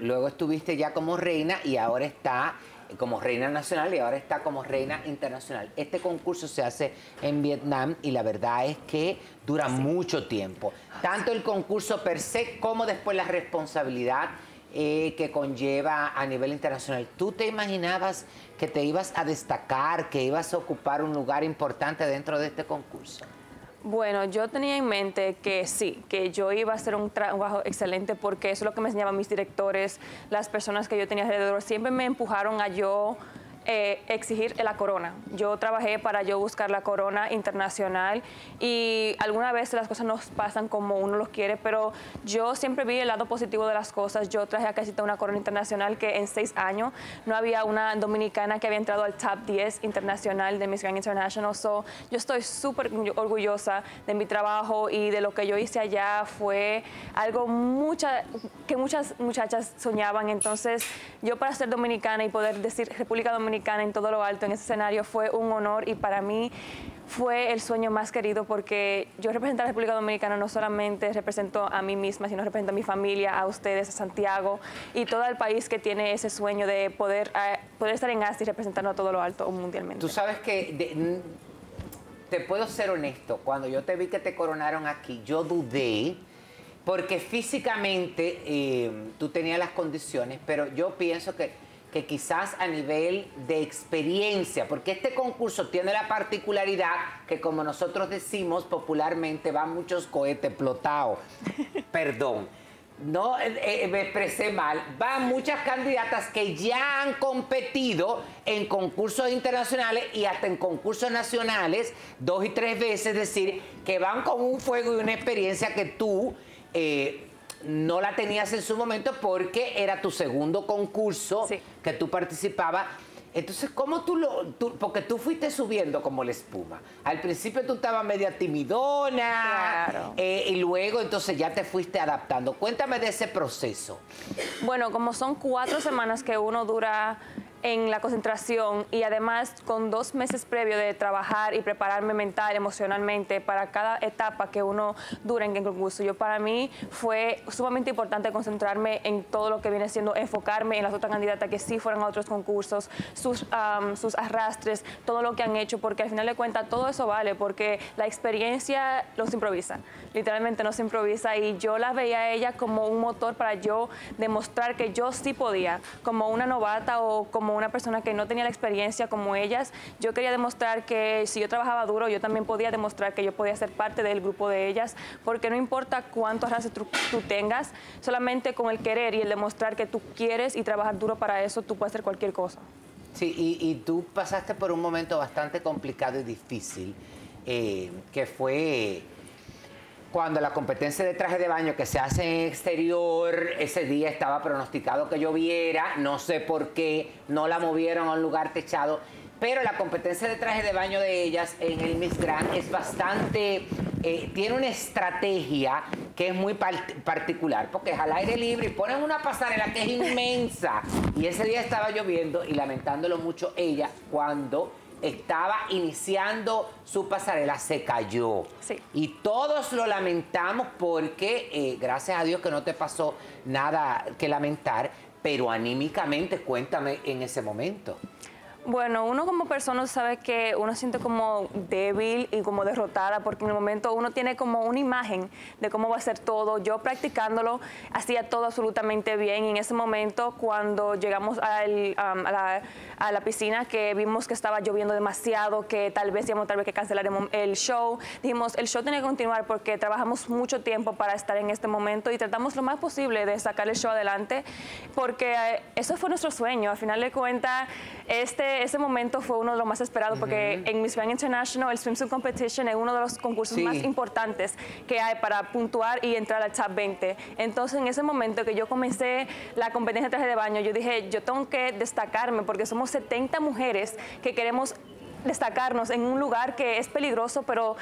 Luego estuviste ya como reina y ahora está como reina nacional y ahora está como reina internacional. Este concurso se hace en Vietnam y la verdad es que dura mucho tiempo. Tanto el concurso per se como después la responsabilidad eh, que conlleva a nivel internacional. ¿Tú te imaginabas que te ibas a destacar, que ibas a ocupar un lugar importante dentro de este concurso? Bueno, yo tenía en mente que sí, que yo iba a hacer un trabajo excelente porque eso es lo que me enseñaban mis directores, las personas que yo tenía alrededor, siempre me empujaron a yo eh, exigir la corona. Yo trabajé para yo buscar la corona internacional y alguna vez las cosas no pasan como uno los quiere, pero yo siempre vi el lado positivo de las cosas. Yo traje a Casita una corona internacional que en seis años no había una dominicana que había entrado al top 10 internacional de Miss Grand International. So, yo estoy súper orgullosa de mi trabajo y de lo que yo hice allá. Fue algo mucha, que muchas muchachas soñaban. Entonces, yo para ser dominicana y poder decir República Dominicana en todo lo alto en ese escenario fue un honor y para mí fue el sueño más querido porque yo representar a la República Dominicana no solamente represento a mí misma, sino represento a mi familia, a ustedes, a Santiago y todo el país que tiene ese sueño de poder, eh, poder estar en ASTI representando a todo lo alto mundialmente. Tú sabes que de- te puedo ser honesto, cuando yo te vi que te coronaron aquí, yo dudé, porque físicamente eh, tú tenías las condiciones, pero yo pienso que, que quizás a nivel de experiencia, porque este concurso tiene la particularidad que como nosotros decimos popularmente, van muchos cohetes explotados. Perdón. No, eh, eh, me expresé mal. Van muchas candidatas que ya han competido en concursos internacionales y hasta en concursos nacionales dos y tres veces, es decir, que van con un fuego y una experiencia que tú eh, no la tenías en su momento porque era tu segundo concurso que tú participabas. Entonces, ¿cómo tú lo...? tú- porque tú fuiste subiendo como la espuma. Al principio tú estabas media timidona. eh, y luego entonces ya te fuiste adaptando. Cuéntame de ese proceso. Bueno, como son cuatro semanas que uno dura en la concentración y además con dos meses previo de trabajar y prepararme mental, emocionalmente para cada etapa que uno dura en el concurso. Yo para mí fue sumamente importante concentrarme en todo lo que viene siendo enfocarme en las otras candidatas que sí fueron a otros concursos, sus, am, sus arrastres, todo lo que han hecho, porque al final de cuentas todo eso vale, porque la experiencia no se improvisa, literalmente no se improvisa y yo la veía a ella como un motor para yo demostrar que yo sí podía, como una novata o como una persona que no tenía la experiencia como ellas, yo quería demostrar que si yo trabajaba duro, yo también podía demostrar que yo podía ser parte del grupo de ellas, porque no importa cuántos arrastres tú, tengas, solamente con el querer y el demostrar que tú quieres y trabajar duro para eso, tú puedes hacer cualquier cosa. Sí, y, y tú pasaste por un momento bastante complicado y difícil, eh, que fue cuando la competencia de traje de baño que se hace en exterior, ese día estaba pronosticado que lloviera, no sé por qué, no la movieron a un lugar techado, pero la competencia de traje de baño de ellas en el Miss Grand es bastante, eh, tiene una estrategia que es muy par- particular, porque es al aire libre y ponen una pasarela que es inmensa. Y ese día estaba lloviendo y lamentándolo mucho ella cuando estaba iniciando su pasarela, se cayó. Y todos lo lamentamos porque, eh, gracias a Dios que no te pasó nada que lamentar, pero anímicamente, cuéntame en ese momento. Bueno, uno como persona sabe que uno siente como débil y como derrotada porque en el momento uno tiene como una imagen de cómo va a ser todo. Yo practicándolo hacía todo absolutamente bien y en ese momento cuando llegamos al, a, la, a, la, piscina que vimos que estaba lloviendo demasiado, que tal vez íbamos tal vez que cancelaremos el show, dijimos el show tiene que continuar porque trabajamos mucho tiempo para estar en este momento y tratamos lo más posible de sacar el show adelante porque eh, eso fue nuestro sueño. Al final de cuentas, este ese, momento fue uno de los más esperados porque en Miss Grand International el Swimsuit Competition es uno de los concursos más importantes que hay para puntuar y entrar al top 20. Entonces en ese momento que yo comencé la competencia de traje de baño, yo dije, yo tengo que destacarme porque somos 70 mujeres que queremos destacarnos en un lugar que es peligroso, pero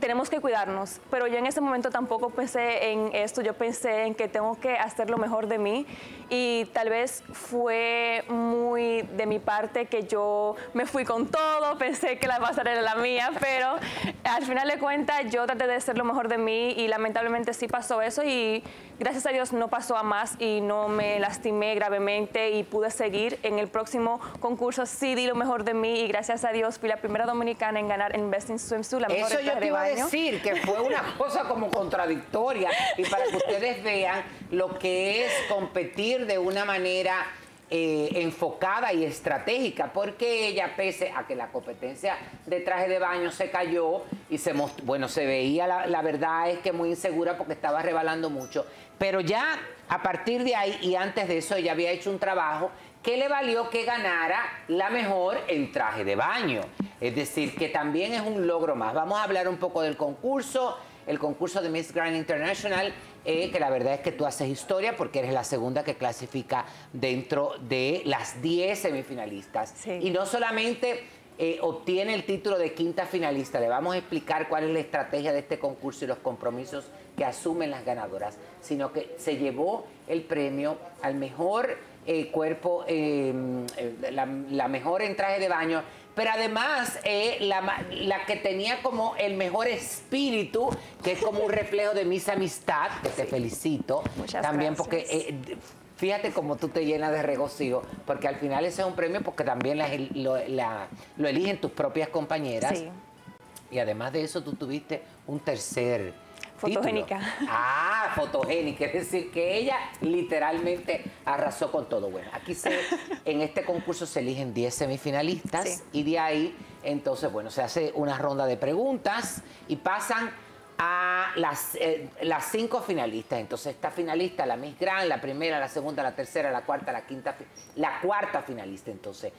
tenemos que cuidarnos, pero yo en ese momento tampoco pensé en esto, yo pensé en que tengo que hacer lo mejor de mí y tal vez fue muy de mi parte que yo me fui con todo, pensé que la pasarela era la mía, pero al final de cuentas yo traté de hacer lo mejor de mí y lamentablemente sí pasó eso y gracias a Dios no pasó a más y no me lastimé gravemente y pude seguir. En el próximo concurso sí di lo mejor de mí y gracias a Dios fui la primera dominicana en ganar en Best in Swimsuit, la mejor Eso yo te iba a decir, que fue una cosa como contradictoria y para que ustedes vean lo que es competir de una manera eh, enfocada y estratégica, porque ella, pese a que la competencia de traje de baño se cayó y se bueno, se veía, la, la, verdad es que muy insegura porque estaba rebalando mucho, pero ya a partir de ahí y antes de eso ella había hecho un trabajo que le valió que ganara la mejor en traje de baño. Es decir, que también es un logro más. Vamos a hablar un poco del concurso el concurso de Miss Grand International, eh, que la verdad es que tú haces historia porque eres la segunda que clasifica dentro de las 10 semifinalistas. Y no solamente eh, obtiene el título de quinta finalista, le vamos a explicar cuál es la estrategia de este concurso y los compromisos que asumen las ganadoras, sino que se llevó el premio al mejor eh, cuerpo, la, la mejor en traje de baño pero además eh, la, que tenía como el mejor espíritu, que es como un reflejo de mis amistad, que te felicito. Muchas también porque eh, fíjate cómo tú te llenas de regocijo, porque al final ese es un premio porque también lo, lo eligen tus propias compañeras. Sí. Y además de eso tú tuviste un tercer Fotogénica. Ah, fotogénica, es decir, que ella literalmente arrasó con todo. Bueno, aquí se, en este concurso se eligen 10 semifinalistas y de ahí, entonces, bueno, se hace una ronda de preguntas y pasan a las, eh, las cinco finalistas. Entonces, esta finalista, la Miss Grand, la primera, la segunda, la tercera, la cuarta, la quinta, la cuarta finalista. Entonces,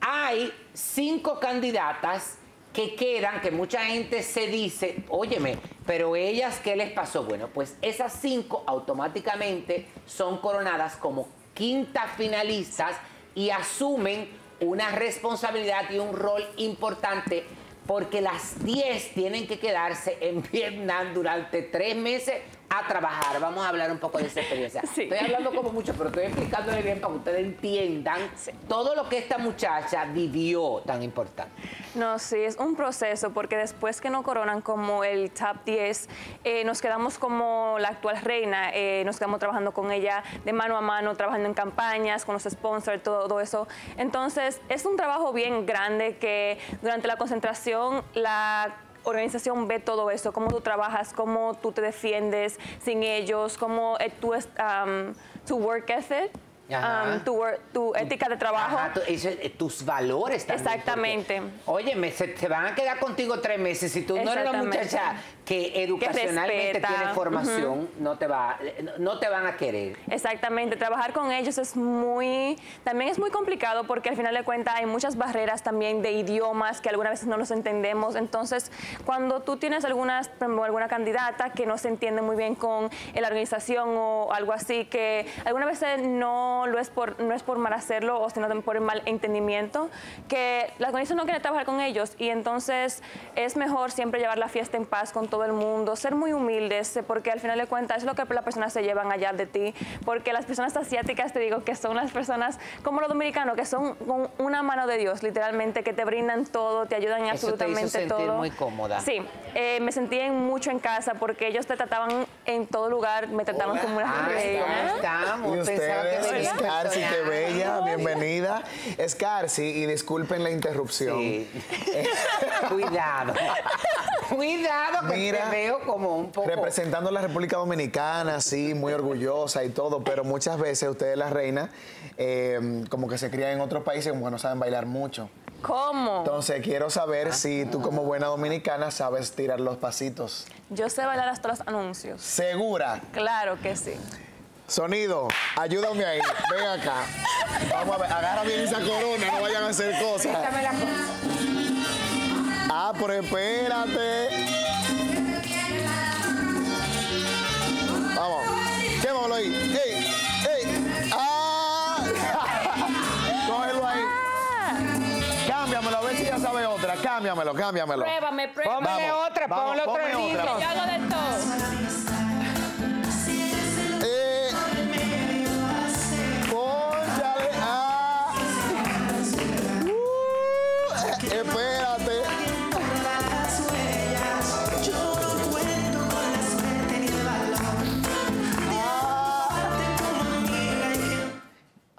hay cinco candidatas que quedan, que mucha gente se dice, óyeme, pero ellas, ¿qué les pasó? Bueno, pues esas cinco automáticamente son coronadas como quintas finalistas y asumen una responsabilidad y un rol importante porque las 10 tienen que quedarse en Vietnam durante tres meses a trabajar. Vamos a hablar un poco de esa experiencia. Estoy hablando como mucho, pero estoy explicándole bien para que ustedes entiendan todo lo que esta muchacha vivió tan importante. No, sí, es un proceso, porque después que nos coronan como el top 10, eh, nos quedamos como la actual reina, eh, nos quedamos trabajando con ella de mano a mano, trabajando en campañas, con los sponsors, todo eso. Entonces, es un trabajo bien grande que durante la concentración la organización ve todo eso, cómo tú trabajas, cómo tú te defiendes sin ellos, cómo eh, tú, um, tu work ethic Um, tu, ética de trabajo. Eh, tus valores también. Exactamente. Oye, se, se, van a quedar contigo tres meses. Si tú no eres una muchacha que educacionalmente tiene formación, no, te va, no te van a querer. Exactamente. Trabajar con ellos es muy, también es muy complicado porque al final de cuentas hay muchas barreras también de idiomas que algunas veces no los entendemos. Entonces, cuando tú tienes algunas, alguna candidata que no se entiende muy bien con la organización o algo así, que algunas veces no lo es por, no es por mal hacerlo o sino también por el mal entendimiento, que la organización no quiere trabajar con ellos y entonces es mejor siempre llevar la fiesta en paz con todo el mundo, ser muy humildes, porque al final de cuentas es lo que las personas se llevan allá de ti, porque las personas asiáticas, te digo, que son las personas como los dominicanos, que son con una mano de Dios, literalmente, que te brindan todo, te ayudan en Eso te hizo absolutamente todo. muy cómoda. Sí, eh, me sentí en- mucho en casa porque ellos te trataban en todo lugar, me trataban como una Ah, reina. ¿cómo estamos? Y ustedes, Scarsi, qué bella, bienvenida. Scarsi, y disculpen la interrupción. Cuidado. Cuidado que Mira, te veo como un poco... Representando a la República Dominicana, sí, muy orgullosa y todo, pero muchas veces ustedes, las reinas, eh, como que se crían en otros países, como que no saben bailar mucho. ¿Cómo? Entonces, quiero saber si tú, como buena dominicana, sabes tirar los pasitos. Yo sé bailar hasta los anuncios. ¿Segura? Claro que sí. Sonido, ayúdame ahí, ven acá. Vamos a ver, agarra bien esa corona, no vayan a hacer cosas. Ah, pero espérate. Quémalo ahí. ¡Ey! ¡Ey! ¡Ah! Cógelo ahí. Cámbiamelo, a ver si ya sabe otra. Cámbiamelo, cámbiamelo. Pruébame, pruébame. Póngale otra, ponle otro ritmo. otra. Yo hago de todo. Eh, cónchale, ah. Uh, eh, espérate.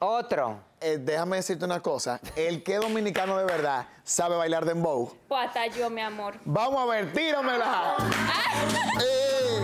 Otro. Eh, déjame decirte una cosa. El que dominicano de verdad sabe bailar dembow. Pues hasta yo, mi amor. Vamos a ver, tíramela. Eh.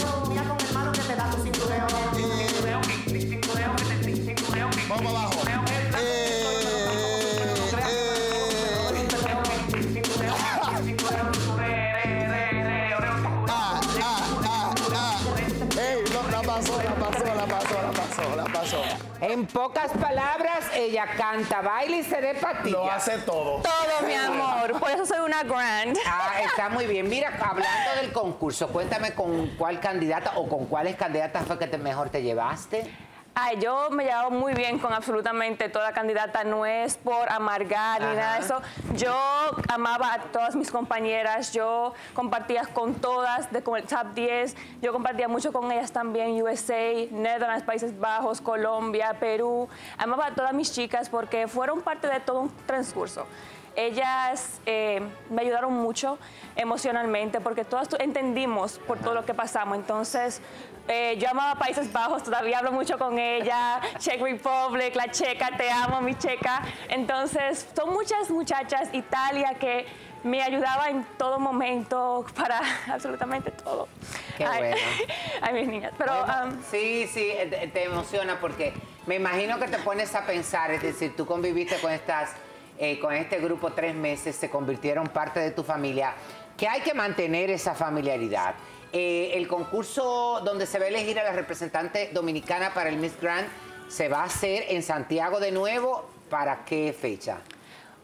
En pocas palabras, ella canta, baila y se dé patilla. Lo hace todo. Todo, mi amor. Por eso soy una grand. Ah, está muy bien. Mira, hablando del concurso, cuéntame con cuál candidata o con cuáles candidatas fue que te- mejor te llevaste. Ay, yo me llevaba muy bien con absolutamente toda candidata, no es por amargar ni nada de eso. Yo amaba a todas mis compañeras, yo compartía con todas, de con el top 10, yo compartía mucho con ellas también, USA, Netherlands, Países Bajos, Colombia, Perú. Amaba a todas mis chicas porque fueron parte de todo un transcurso. Ellas eh, me ayudaron mucho emocionalmente porque todas entendimos por todo lo que pasamos. Entonces, eh, yo amaba Países Bajos, todavía hablo mucho con ella, Czech Republic, la checa, te amo, mi checa. Entonces, son muchas muchachas, Italia, que me ayudaba en todo momento para absolutamente todo. Qué Ay, bueno. Ay, mis niñas. Pero, um, sí, sí, te, te emociona porque me imagino que te pones a pensar, es decir, tú conviviste con estas, eh, con este grupo tres meses, se convirtieron parte de tu familia, que hay que mantener esa familiaridad. Eh, el concurso donde se va a elegir a la representante dominicana para el Miss Grand se va a hacer en Santiago de nuevo. ¿Para qué fecha?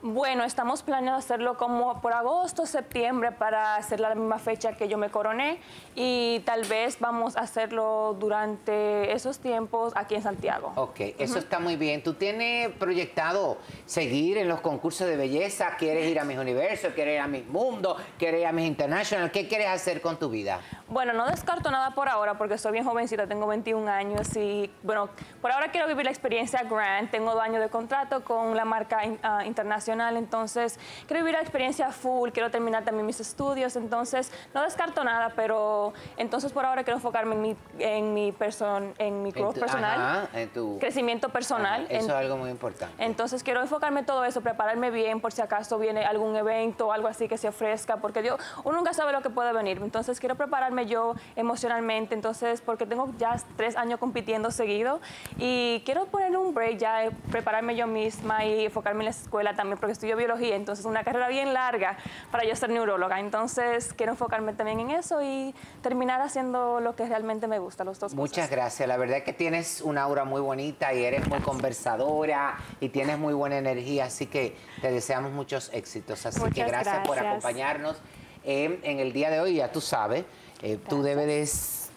Bueno, estamos planeando hacerlo como por agosto, septiembre para hacer la misma fecha que yo me coroné y tal vez vamos a hacerlo durante esos tiempos aquí en Santiago. Ok, eso está muy bien. ¿Tú tienes proyectado seguir en los concursos de belleza? ¿Quieres ir a Mis Universo? ¿Quieres ir a Mis Mundo? ¿Quieres ir a Mis International? ¿Qué quieres hacer con tu vida? Bueno, no descarto nada por ahora porque soy bien jovencita, tengo 21 años y bueno, por ahora quiero vivir la experiencia Grand. Tengo dos años de contrato con la marca in- ah, internacional, entonces quiero vivir la experiencia full, quiero terminar también mis estudios, entonces no descarto nada, pero entonces por ahora quiero enfocarme en mi, en mi, person, en mi En growth tu- personal, Ajá, en tu... crecimiento personal. Ajá, eso En- es algo muy importante. entonces quiero enfocarme en todo eso, prepararme bien por si acaso viene algún evento o algo así que se ofrezca, porque yo, uno nunca sabe lo que puede venir. Entonces quiero prepararme yo emocionalmente, entonces porque tengo ya tres años compitiendo seguido y quiero poner un break ya, eh, prepararme yo misma y enfocarme en la escuela también, porque estudio biología, entonces una carrera bien larga para yo ser neuróloga. Entonces quiero enfocarme también en eso y terminar haciendo lo que realmente me gusta, los dos. Muchas gracias. La verdad es que tienes una aura muy bonita y eres muy conversadora y tienes muy buena energía, así que te deseamos muchos éxitos. Así que gracias, por acompañarnos en el día de hoy. Ya tú sabes, eh, tú debes,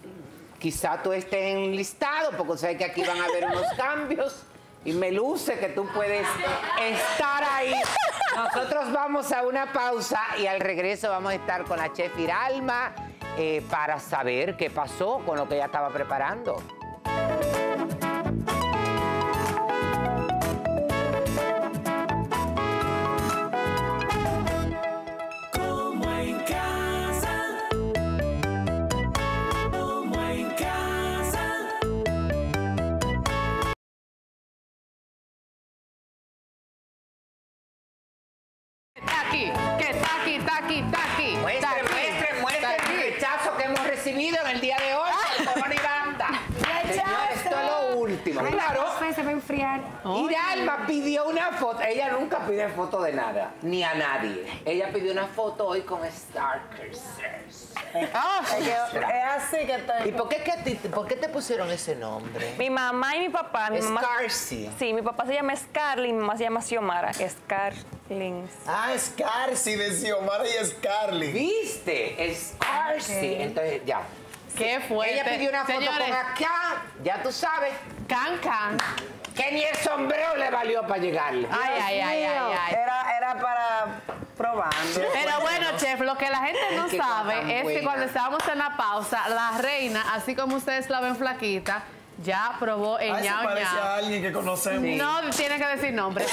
quizá tú estés enlistado, porque sabes que aquí van a haber unos cambios. Y me luce que tú puedes estar ahí. Nosotros vamos a una pausa y al regreso vamos a estar con la chef Iralma eh, para saber qué pasó con lo que ella estaba preparando. Recibido en el día de hoy. por Tony Banda. Señores, esto es lo último. Claro. Enfriar. Iralma pidió una foto. Ella nunca pide foto de nada, ni a nadie. Ella pidió una foto hoy con Starkers. Ah, Es, así que estoy. ¿Y por qué, que a ti- por qué te pusieron ese nombre? Mi mamá y mi papá. Mi mamá, Scarcy. Sí, mi papá se llama Scarly, mi mamá se llama Xiomara. Scarlings. Ah, Scarcy de Xiomara y Scarly. ¿Viste? Scarcy. Entonces, ya. Qué fuerte. Ella pidió una foto Señores, con acá, ya tú sabes. Can Can. Que ni el sombrero le valió para llegarle. Ay, ay, ay, ay, ay. Era, era para probando. Pero bueno, chef, lo que la gente no sabe es que cuando estábamos en la pausa, la reina, así como ustedes la ven flaquita, ya probó el Ay, se ñao parece ñao. a alguien que conocemos. No tiene que decir nombre.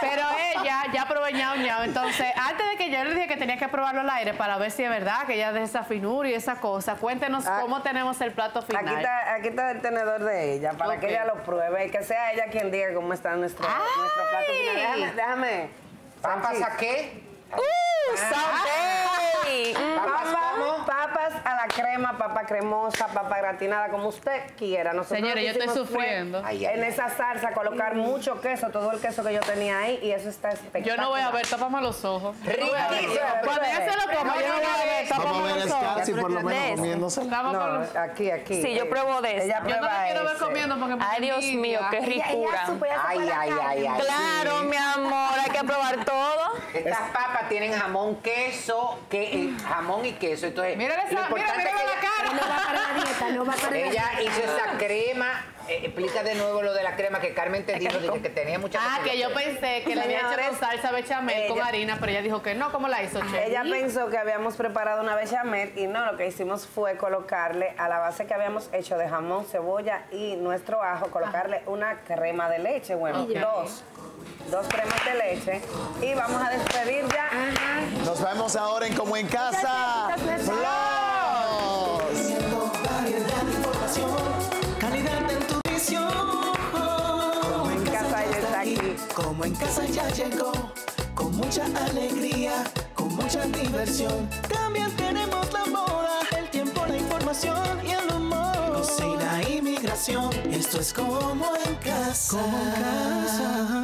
Pero ella ya probó el ñao ñao. Entonces, antes de que yo le dije que tenía que probarlo al aire para ver si es verdad que ella de esa finura y esa cosa, cuéntenos cómo tenemos el plato final. Ah, Aquí está, aquí está el tenedor de ella para que ella lo pruebe y que sea ella quien diga cómo está nuestro, nuestro plato final. Déjame, déjame. ¿Papas a qué? ¡Uh! ¡Saute! ¿Papas cómo? Papas a la crema, papa cremosa, papa gratinada, como usted quiera. Nosotros que yo estoy fue sufriendo. Ay, ay, en ay. esa salsa colocar mucho queso, todo el queso que yo tenía ahí y eso está espectacular. Yo no voy a ver, tápame los ojos. Riquísimo. Cuando ella se lo coma, yo no voy a ver, tápame los a ojos. Por lo menos comiéndose. No, aquí, aquí. Sí, yo pruebo de Ella esa. Yo no la quiero ver comiendo porque me Ay, Dios mío, qué Ella, ella ricura. ella Ay, ay, ay, ay. Claro, mi amor, hay que probar todo. Estas papas tienen jamón, queso, que, eh, jamón y queso. Entonces, lo mira, la que No va para la dieta, no va para la ella, dieta. ella hizo esa crema. Eh, explica de nuevo lo de la crema que Carmen te dijo dije que tenía mucha Ah, que yo pensé que le había hecho con salsa bechamel con ella- harina, pero ella dijo que no. ¿Cómo la hizo, chef? Ella pensó que habíamos preparado una bechamel y no, lo que hicimos fue colocarle a la base que habíamos hecho de jamón, cebolla y nuestro ajo, colocarle una crema de leche, bueno, dos, dos cremas de leche y vamos a despedir ya. Nos vemos ahora en Como en Casa. Muchas. Como en casa ya llegó, con mucha alegría, con mucha diversión. También tenemos la moda, el tiempo, la información y el humor. Cocina, inmigración, esto es como en casa. Como en casa.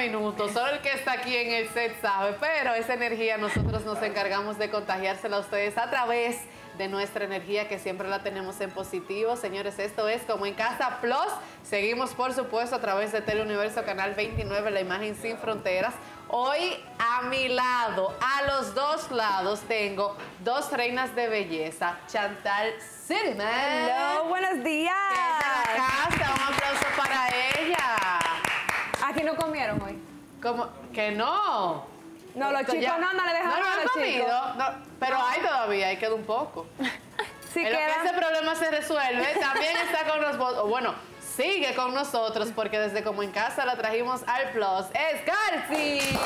Minuto. Solo el que está aquí en el set sabe, pero esa energía nosotros nos encargamos de contagiársela a ustedes a través de nuestra energía que siempre la tenemos en positivo. Señores, esto es como en Casa Plus. Seguimos, por supuesto, a través de Teleuniverso Canal 29, la imagen sin fronteras. Hoy a mi lado, a los dos lados, tengo dos reinas de belleza. Chantal Cinnamon. Hello, buenos días. Que es de la casa, un aplauso para ella. Aquí no comieron hoy. ¿Cómo? Que no. No, los chicos no, no le dejaron no, no a han los comido, chicos. no, pero hay todavía, ahí queda un poco. En lo que queda. ese problema se resuelve, también está con nosotros, bueno, sigue con nosotros porque desde como en casa la trajimos al Plus. ¡Es Garci! ¡Yo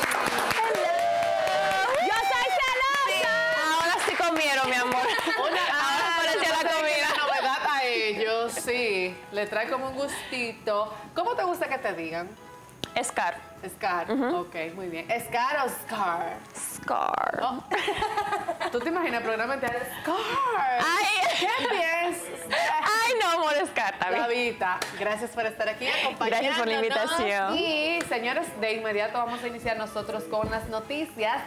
soy celosa! Ahora sí comieron, mi amor. Una, Ahora ah, apareció la no sé qué comida. novedad a ellos, sí. Le trae como un gustito. ¿Cómo te gusta que te digan? Scar. Scar. Ok, muy bien. ¿Scar o Scar? Scar. Oh. ¿Tú te imaginas el programa entero? Scar. Ay. ¿Qué piensas? Ay, no, amor, Scar. Gavita, gracias por estar aquí acompañándonos. Gracias por la invitación. Y señores, de inmediato vamos a iniciar nosotros con las noticias.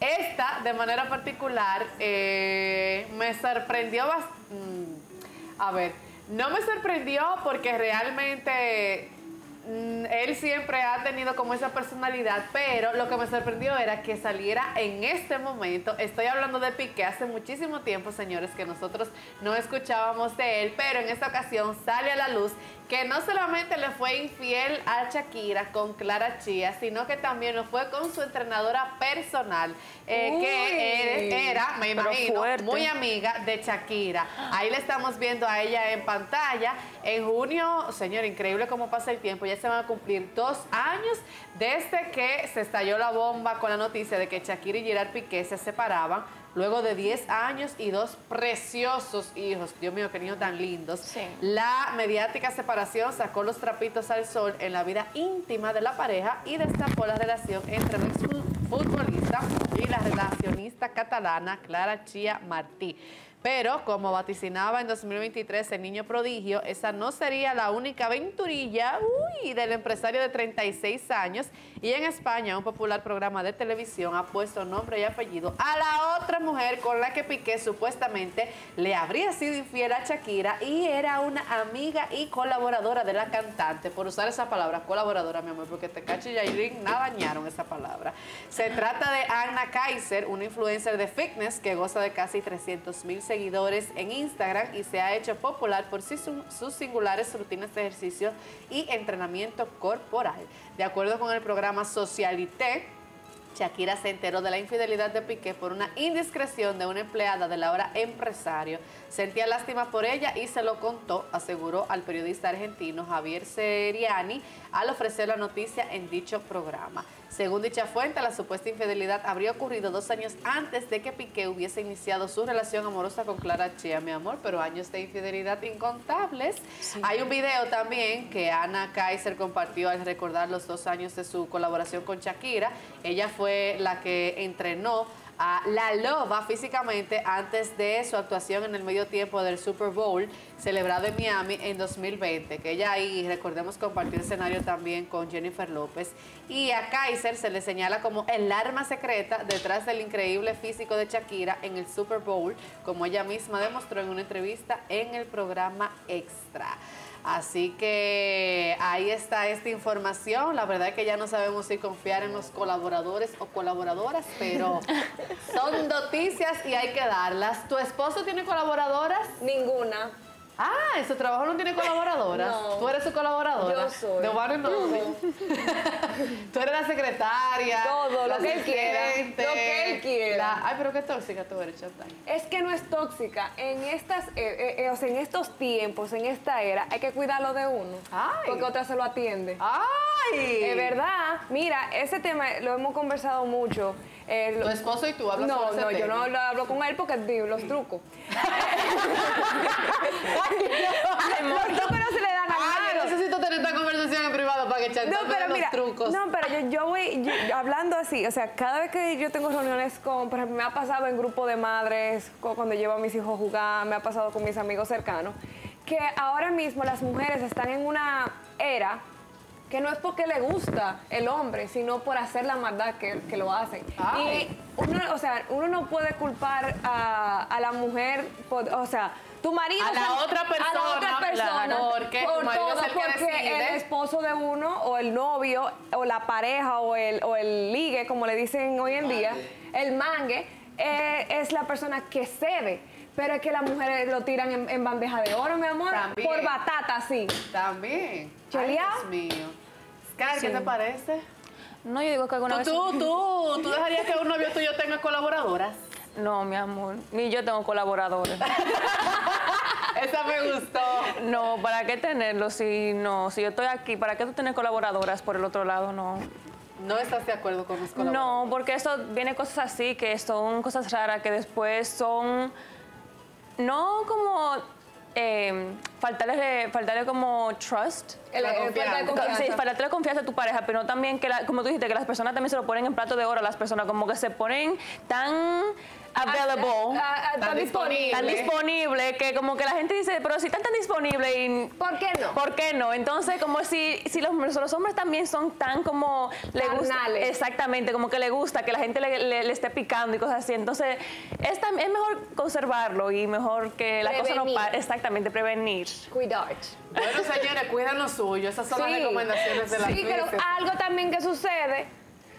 Esta, de manera particular, eh, me sorprendió bastante. A ver, no me sorprendió porque realmente mm, él siempre ha tenido como esa personalidad, pero lo que me sorprendió era que saliera en este momento. Estoy hablando de Piqué hace muchísimo tiempo, señores, que nosotros no escuchábamos de él, pero en esta ocasión sale a la luz que no solamente le fue infiel a Shakira con Clara Chía, sino que también lo fue con su entrenadora personal, eh, que era, me imagino, fuerte. muy amiga de Shakira. Ahí le estamos viendo a ella en pantalla. En junio, señor, increíble cómo pasa el tiempo, ya se van a cumplir dos años desde que se estalló la bomba con la noticia de que Shakira y Gerard Piqué se separaban. Luego de 10 años y dos preciosos hijos, Dios mío, qué niños tan lindos. La mediática separación sacó los trapitos al sol en la vida íntima de la pareja y destapó la relación entre el exfutbolista y la relacionista catalana Clara Chía Martí. Pero, como vaticinaba en 2023 el niño prodigio, esa no sería la única aventurilla del empresario de 36 años. Y en España, un popular programa de televisión ha puesto nombre y apellido a la otra mujer con la que Piqué supuestamente le habría sido infiel a Shakira y era una amiga y colaboradora de la cantante. Por usar esa palabra, colaboradora, mi amor, porque Tecachi y Yailin nada dañaron esa palabra. Se trata de Anna Kaiser, una influencer de fitness que goza de casi 300 mil seguidores en Instagram y se ha hecho popular por sus singulares rutinas de ejercicio y entrenamiento corporal. De acuerdo con el programa Socialité, Shakira se enteró de la infidelidad de Piqué por una indiscreción de una empleada del ahora empresario. Sentía lástima por ella y se lo contó, aseguró al periodista argentino Javier Seriani al ofrecer la noticia en dicho programa. Según dicha fuente, la supuesta infidelidad habría ocurrido dos años antes de que Piqué hubiese iniciado su relación amorosa con Clara Chía, mi amor, pero años de infidelidad incontables. Hay un video también que Ana Kaiser compartió al recordar los dos años de su colaboración con Shakira. Ella fue la que entrenó a La Loba físicamente antes de su actuación en el medio tiempo del Super Bowl celebrado en Miami en 2020, que ella ahí, recordemos, compartió escenario también con Jennifer López. Y a Kaiser se le señala como el arma secreta detrás del increíble físico de Shakira en el Super Bowl, como ella misma demostró en una entrevista en el programa Extra. Así que ahí está esta información. La verdad es que ya no sabemos si confiar en los colaboradores o colaboradoras, pero son noticias y hay que darlas. ¿Tu esposo tiene colaboradoras? Ninguna. Ah, su trabajo no tiene colaboradoras. No. Tú eres su colaboradora. Yo soy. De one and only. Tú eres la secretaria. Todo, lo que él quiera, lo que él quiera. la- Ay, pero qué tóxica tú eres, Chantal. Es que no es tóxica. En estas, eh, eh, eh, o sea, en estos tiempos, en esta era, hay que cuidarlo de uno. Porque otra se lo atiende. ¡Ay! Es verdad. Mira, ese tema lo hemos conversado mucho. Eh, ¿Tu esposo y tú hablas No, sobre ese no, yo tema? no hablo, con él porque digo, los trucos. los trucos no se le dan a nadie. yo necesito tener esta conversación en privado para que Chantal No, pero los mira, trucos. no, pero yo, yo voy yo- hablando así, o sea, cada vez que yo tengo reuniones con, por ejemplo, me ha pasado en grupo de madres, cu- cuando llevo a mis hijos a jugar, me ha pasado con mis amigos cercanos, que ahora mismo las mujeres están en una era que no es porque le gusta el hombre, sino por hacer la maldad que, que lo hacen. Ay. Y uno, o sea, uno no puede culpar a, a la mujer, por- o sea, tu marido... A la otra a la persona, otra persona, claro, porque tu por es todo, el que porque decide. el esposo de uno o el novio o la pareja o el, o el ligue, como le dicen hoy en día, el mangue, eh, es la persona que cede. Pero es que las mujeres lo tiran en, en bandeja de oro, mi amor, También. por batata, sí. También. Chelia. Ay, Dios mío. Scar, ¿qué te parece? No, yo digo que alguna ¿Tú, vez... tú, tú, tú dejarías que un novio tuyo tenga colaboradoras? No, mi amor, ni yo tengo colaboradores. Esa me gustó. No, ¿para qué tenerlo si no? Si yo estoy aquí, ¿para qué tú tienes colaboradoras por el otro lado? No. ¿No estás de acuerdo con los colaboradores? No, porque eso viene cosas así, que son cosas raras, que después son, no como eh, faltarle, faltarle como trust. El- el falta de confianza. Sí, faltarle confianza a tu pareja, pero también que, la- como tú dijiste, que las personas también se lo ponen en plato de oro, las personas como que se ponen tan available. Ah, ah, Tan disponible. Tan disponible que como que la gente dice, pero si están tan disponibles y... ¿Por qué no? ¿Por qué no? Entonces, como si, si los, los hombres también son tan como... Le gusta, exactamente, como que le gusta que la gente le, le- le esté picando y cosas así. Entonces, es, es mejor conservarlo y mejor que la cosa no Prevenir. pare. Exactamente, prevenir. Cuidar. Bueno, señores, cuidan lo suyo. Esas son las recomendaciones de la Sí, pero algo también que sucede,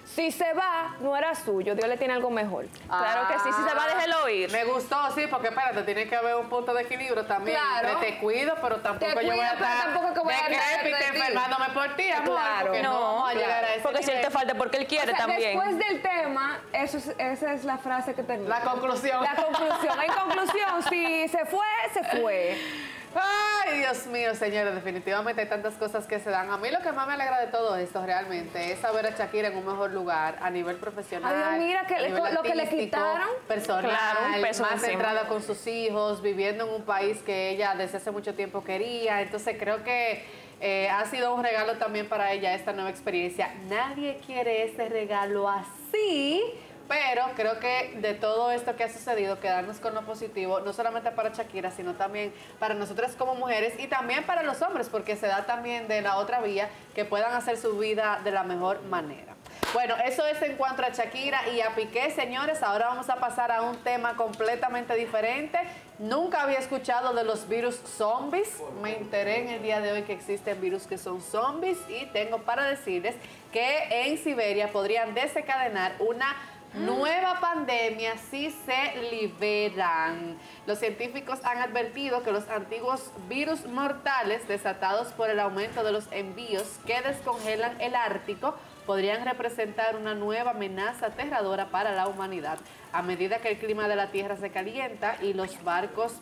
si se va, no era suyo, Dios le tiene algo mejor. Claro que sí, si se va, déjelo ir. Me gustó, sí, porque espérate, tiene que haber un punto de equilibrio también. Claro. entre te cuido, pero tampoco Te yo voy a estar tampoco que voy a ti. enfermándome por ti, amor, Claro. porque no, vamos a claro. llegar a ese Porque si él te falta, porque él quiere O sea, también. Después del tema, eso es- esa es la frase que termina. La conclusión. La conclusión. En conclusión, si se fue, se fue. Ay, Dios mío, señores, definitivamente hay tantas cosas que se dan. A mí lo que más me alegra de todo esto realmente es saber a Shakira en un mejor lugar a nivel profesional. Ay, Dios, mira que le- lo que le quitaron. Personal, Claro, un peso más encima. centrada con sus hijos, viviendo en un país que ella desde hace mucho tiempo quería. Entonces creo que eh, ha sido un regalo también para ella esta nueva experiencia. Nadie quiere ese regalo así. Pero creo que de todo esto que ha sucedido, quedarnos con lo positivo, no solamente para Shakira, sino también para nosotras como mujeres y también para los hombres, porque se da también de la otra vía que puedan hacer su vida de la mejor manera. Bueno, eso es en cuanto a Shakira y a Piqué, señores. Ahora vamos a pasar a un tema completamente diferente. Nunca había escuchado de los virus zombies. Me enteré en el día de hoy que existen virus que son zombies y tengo para decirles que en Siberia podrían desencadenar una nueva pandemia si se liberan. Los científicos han advertido que los antiguos virus mortales desatados por el aumento de los envíos que descongelan el Ártico podrían representar una nueva amenaza aterradora para la humanidad. A medida que el clima de la Tierra se calienta y los barcos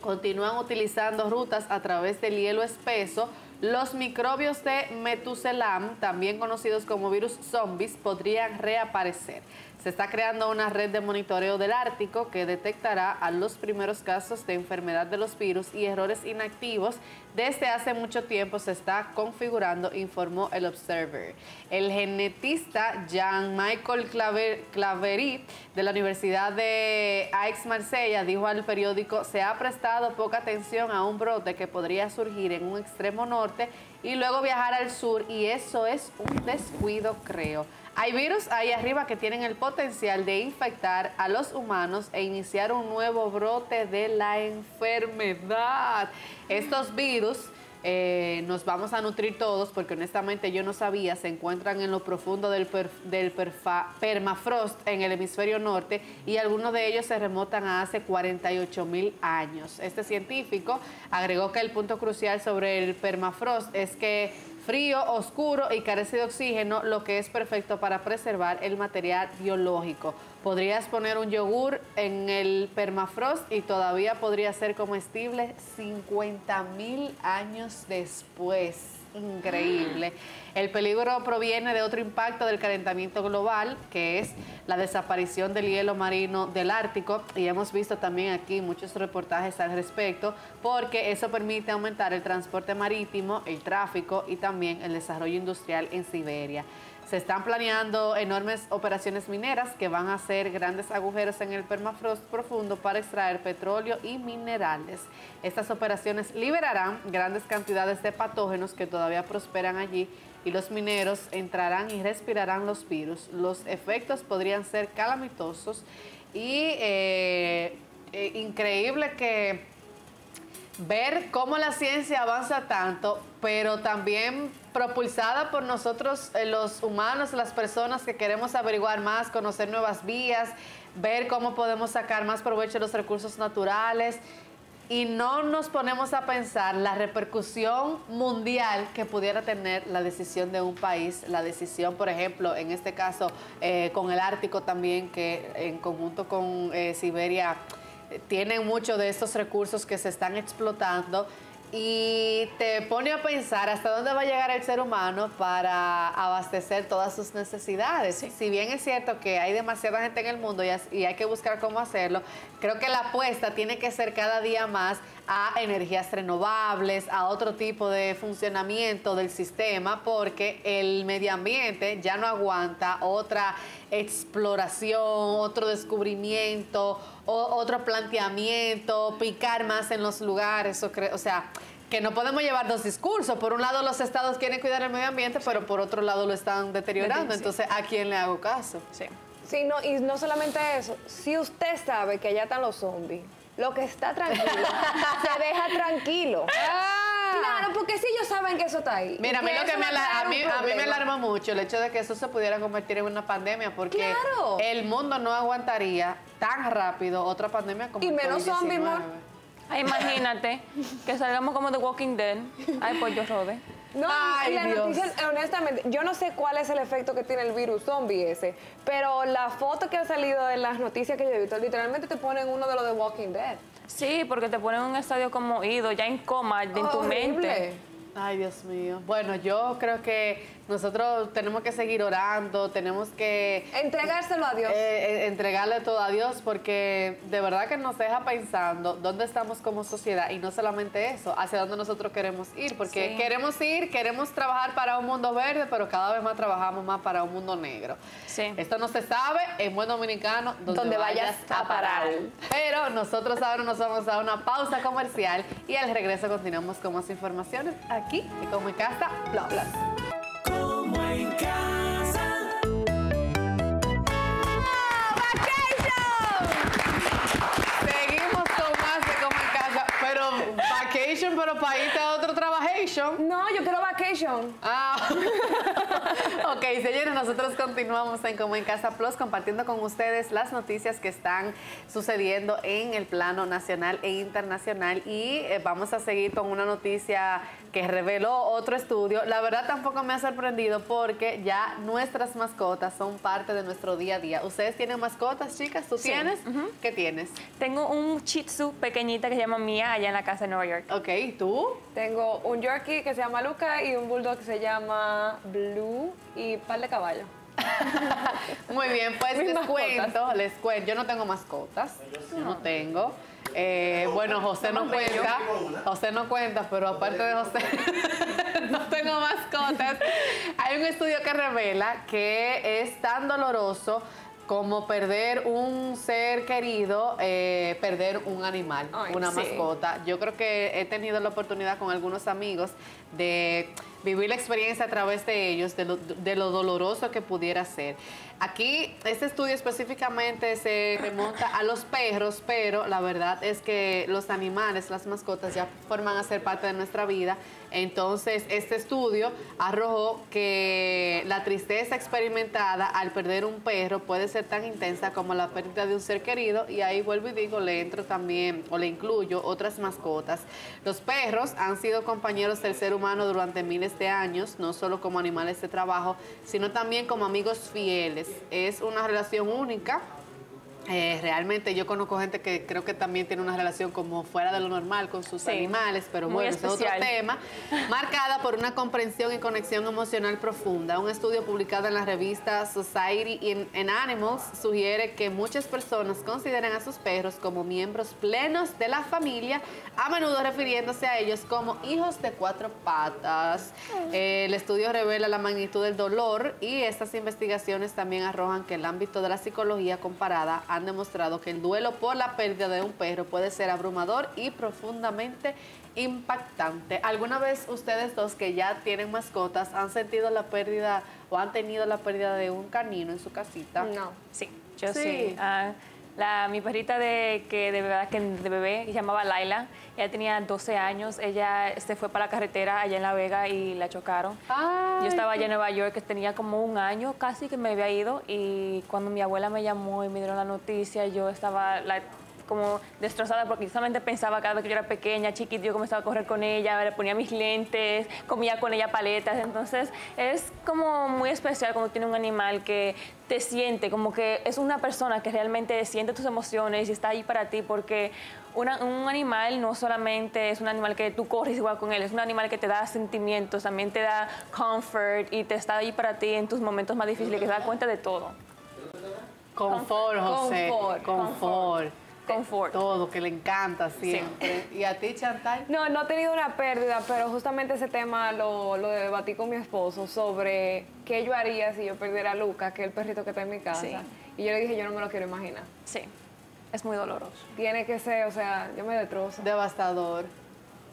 continúan utilizando rutas a través del hielo espeso, los microbios de Metuselam, también conocidos como virus zombies, podrían reaparecer. Se está creando una red de monitoreo del Ártico que detectará a los primeros casos de enfermedad de los virus y errores inactivos. Desde hace mucho tiempo se está configurando, informó el Observer. El genetista Jean-Michel Claver- de la Universidad de Aix-Marsella dijo al periódico, se ha prestado poca atención a un brote que podría surgir en un extremo norte y luego viajar al sur y eso es un descuido, creo. Hay virus ahí arriba que tienen el potencial de infectar a los humanos e iniciar un nuevo brote de la enfermedad. Estos virus eh, nos vamos a nutrir todos porque honestamente yo no sabía, se encuentran en lo profundo del, permafrost en el hemisferio norte y algunos de ellos se remontan a hace 48 mil años. Este científico agregó que el punto crucial sobre el permafrost es que frío, oscuro y carece de oxígeno, lo que es perfecto para preservar el material biológico. Podrías poner un yogur en el permafrost y todavía podría ser comestible 50 mil años después. Increíble. El peligro proviene de otro impacto del calentamiento global, que es la desaparición del hielo marino del Ártico, y hemos visto también aquí muchos reportajes al respecto, porque eso permite aumentar el transporte marítimo, el tráfico y también el desarrollo industrial en Siberia. Se están planeando enormes operaciones mineras que van a hacer grandes agujeros en el permafrost profundo para extraer petróleo y minerales. Estas operaciones liberarán grandes cantidades de patógenos que todavía prosperan allí y los mineros entrarán y respirarán los virus. Los efectos podrían ser calamitosos y eh, eh, increíble que ver cómo la ciencia avanza tanto, pero también propulsada por nosotros, eh, los humanos, las personas que queremos averiguar más, conocer nuevas vías, ver cómo podemos sacar más provecho de los recursos naturales. Y no nos ponemos a pensar la repercusión mundial que pudiera tener la decisión de un país, la decisión, por ejemplo, en este caso, eh, con el Ártico también, que en conjunto con eh, Siberia tienen muchos de estos recursos que se están explotando y te pone a pensar hasta dónde va a llegar el ser humano para abastecer todas sus necesidades. Si bien es cierto que hay demasiada gente en el mundo y, hay que buscar cómo hacerlo, creo que la apuesta tiene que ser cada día más a energías renovables, a otro tipo de funcionamiento del sistema, porque el medio ambiente ya no aguanta otra exploración, otro descubrimiento, o- otro planteamiento, picar más en los lugares, o, sea, que no podemos llevar dos discursos. Por un lado, los estados quieren cuidar el medio ambiente, pero por otro lado lo están deteriorando. Entonces, ¿a quién le hago caso? Sí. Sí, no, y no solamente eso, si usted sabe que allá están los zombies, lo que está tranquilo, se deja tranquilo. Claro, porque si ellos saben que eso está ahí. Mira, a mí lo que me, a mí, a mí me alarma mucho el hecho de que eso se pudiera convertir en una pandemia, porque Claro. el mundo no aguantaría tan rápido otra pandemia como Y el menos COVID-19. zombies, imagínate que salgamos como The Walking Dead. Ay, pues yo rode. No, Ay, y la Dios. noticia, honestamente, yo no sé cuál es el efecto que tiene el virus zombie ese, pero la foto que ha salido en las noticias que yo he visto, literalmente te ponen uno de los de Walking Dead. Sí, porque te ponen en un estadio como ido, ya en coma, en tu Horrible. mente. Ay, Dios mío. Bueno, yo creo que nosotros tenemos que seguir orando, tenemos que... Entregárselo a Dios. eh, eh, entregarle todo a Dios porque de verdad que nos deja pensando dónde estamos como sociedad y no solamente eso, hacia dónde nosotros queremos ir, porque Sí. queremos ir, queremos trabajar para un mundo verde, pero cada vez más trabajamos más para un mundo negro. Sí. Esto no se sabe en buen dominicano donde, Donde vayas a parar. Pero nosotros ahora nos vamos a una pausa comercial y al regreso continuamos con más informaciones aquí y como en casa, bla bla. Pero vacation, pero para irte a otro trabajation. No, yo quiero vacation. Ah. ok, señores, nosotros continuamos en Como en Casa Plus compartiendo con ustedes las noticias que están sucediendo en el plano nacional e internacional y eh, vamos a seguir con una noticia que reveló otro estudio. La verdad tampoco me ha sorprendido porque ya nuestras mascotas son parte de nuestro día a día. ¿Ustedes tienen mascotas, chicas? ¿Tú Sí. tienes? ¿Qué tienes? Tengo un Shih Tzu pequeñita que se llama Mia allá en la casa de Nueva York. Ok, ¿y tú? Tengo un Yorkie que se llama Luca y un Bulldog que se llama Blue y par de caballos. Muy bien, pues Mis les mascotas. cuento, les cuento. Yo no tengo mascotas, yo no tengo. Eh, bueno, José no cuenta, José no cuenta, pero aparte de José, no tengo mascotas. Hay un estudio que revela que es tan doloroso como perder un ser querido, eh, perder un animal, Ay, una sí. mascota. Yo creo que he tenido la oportunidad con algunos amigos de vivir la experiencia a través de ellos, de lo, de lo doloroso que pudiera ser. Aquí, este estudio específicamente se remonta a los perros, pero la verdad es que los animales, las mascotas, ya forman a ser parte de nuestra vida. Entonces, este estudio arrojó que la tristeza experimentada al perder un perro puede ser tan intensa como la pérdida de un ser querido y ahí vuelvo y digo, le entro también o le incluyo otras mascotas. Los perros han sido compañeros del ser humano durante miles de años, no solo como animales de trabajo, sino también como amigos fieles. Es una relación única eh, realmente yo conozco gente que creo que también tiene una relación como fuera de lo normal con sus Sí, animales, pero bueno, es otro tema, marcada por una comprensión y conexión emocional profunda. Un estudio publicado en la revista Society in, in Animals sugiere que muchas personas consideran a sus perros como miembros plenos de la familia, a menudo refiriéndose a ellos como hijos de cuatro patas. Eh, el estudio revela la magnitud del dolor y estas investigaciones también arrojan que el ámbito de la psicología comparada han demostrado que el duelo por la pérdida de un perro puede ser abrumador y profundamente impactante. ¿Alguna vez ustedes dos que ya tienen mascotas han sentido la pérdida o han tenido la pérdida de un canino en su casita? No. Sí, yo Sí. sí. Ah, la, mi perrita de, que de, verdad, que de bebé se llamaba Laila, ella tenía 12 años, ella se fue para la carretera allá en La Vega y la chocaron. yo estaba allá en Nueva York, que tenía como un año casi que me había ido. Y cuando mi abuela me llamó y me dieron la noticia, yo estaba la- como destrozada porque solamente pensaba cada vez que yo era pequeña, chiquita, yo comenzaba a correr con ella, le ponía mis lentes, comía con ella paletas, entonces es como muy especial cuando tiene un animal que te siente, como que es una persona que realmente siente tus emociones y está ahí para ti porque una- un animal no solamente es un animal que tú corres igual con él, es un animal que te da sentimientos, también te da comfort y te está ahí para ti en tus momentos más difíciles, que se da cuenta de todo. Confort, José. Confort, Confort. confort. Todo, que le encanta siempre. ¿Y a ti, Chantal? No, no he tenido una pérdida, pero justamente ese tema lo, lo debatí con mi esposo sobre qué yo haría si yo perdiera a Lucas, que es el perrito que está en mi casa. Sí. Y yo le dije, yo no me lo quiero imaginar. Sí, es muy doloroso. Tiene que ser, o sea, yo me destrozo. Devastador.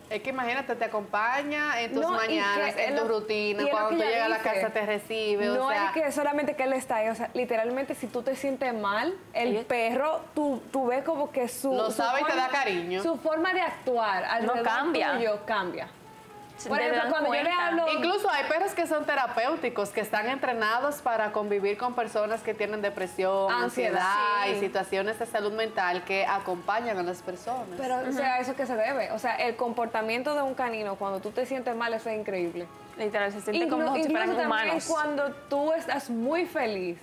Es que imagínate, te acompaña en tus No, mañanas, que en tu lo- rutina, cuando tú llegas a la casa te recibe, No o sea... es que solamente que él está ahí, o sea, literalmente si tú te sientes mal, el perro, tú, tú ves como que su... Lo su sabe y te forma- da cariño. Su forma de actuar alrededor cambia. tuyo cambia. Por te ejemplo, dan cuando yo le cuenta. hablo... Incluso hay perros que son terapéuticos, que están entrenados para convivir con personas que tienen depresión, Ansiedad, ansiedad sí. y situaciones de salud mental que acompañan a las personas. Pero, o sea, ¿a eso que se debe? O sea, el comportamiento de un canino cuando tú te sientes mal, eso es increíble. Literal, se siente Inclu- como si fueran incluso también humanos. cuando tú estás muy feliz.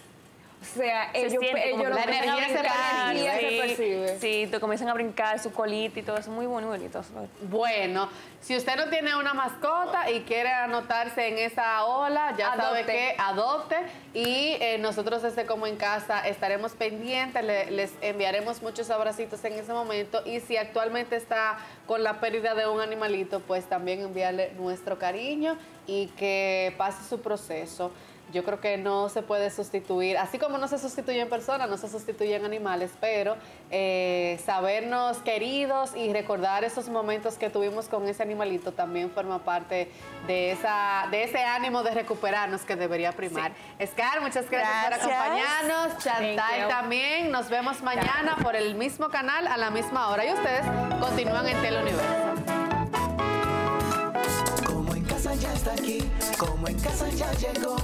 O sea, Se ellos, siente como ellos la energía se la energía se percibe. Sí, te comienzan a brincar su colita y todo eso, muy bonito. Bueno, si usted no tiene una mascota y quiere anotarse en esa ola, ya sabe Adopte. que adopte y eh, nosotros desde Como en Casa estaremos pendientes, le- les enviaremos muchos abracitos en ese momento y si actualmente está con la pérdida de un animalito, pues también enviarle nuestro cariño y que pase su proceso. Yo creo que no se puede sustituir, así como no se sustituyen personas, no se sustituyen animales, pero eh, sabernos queridos y recordar esos momentos que tuvimos con ese animalito también forma parte de, esa, de ese ánimo de recuperarnos que debería primar. Scar, muchas gracias, Gracias. por acompañarnos. Chantal también. Nos vemos mañana por el mismo canal a la misma hora y ustedes continúan en Teleuniverso. Ya está aquí, como en casa ya llegó,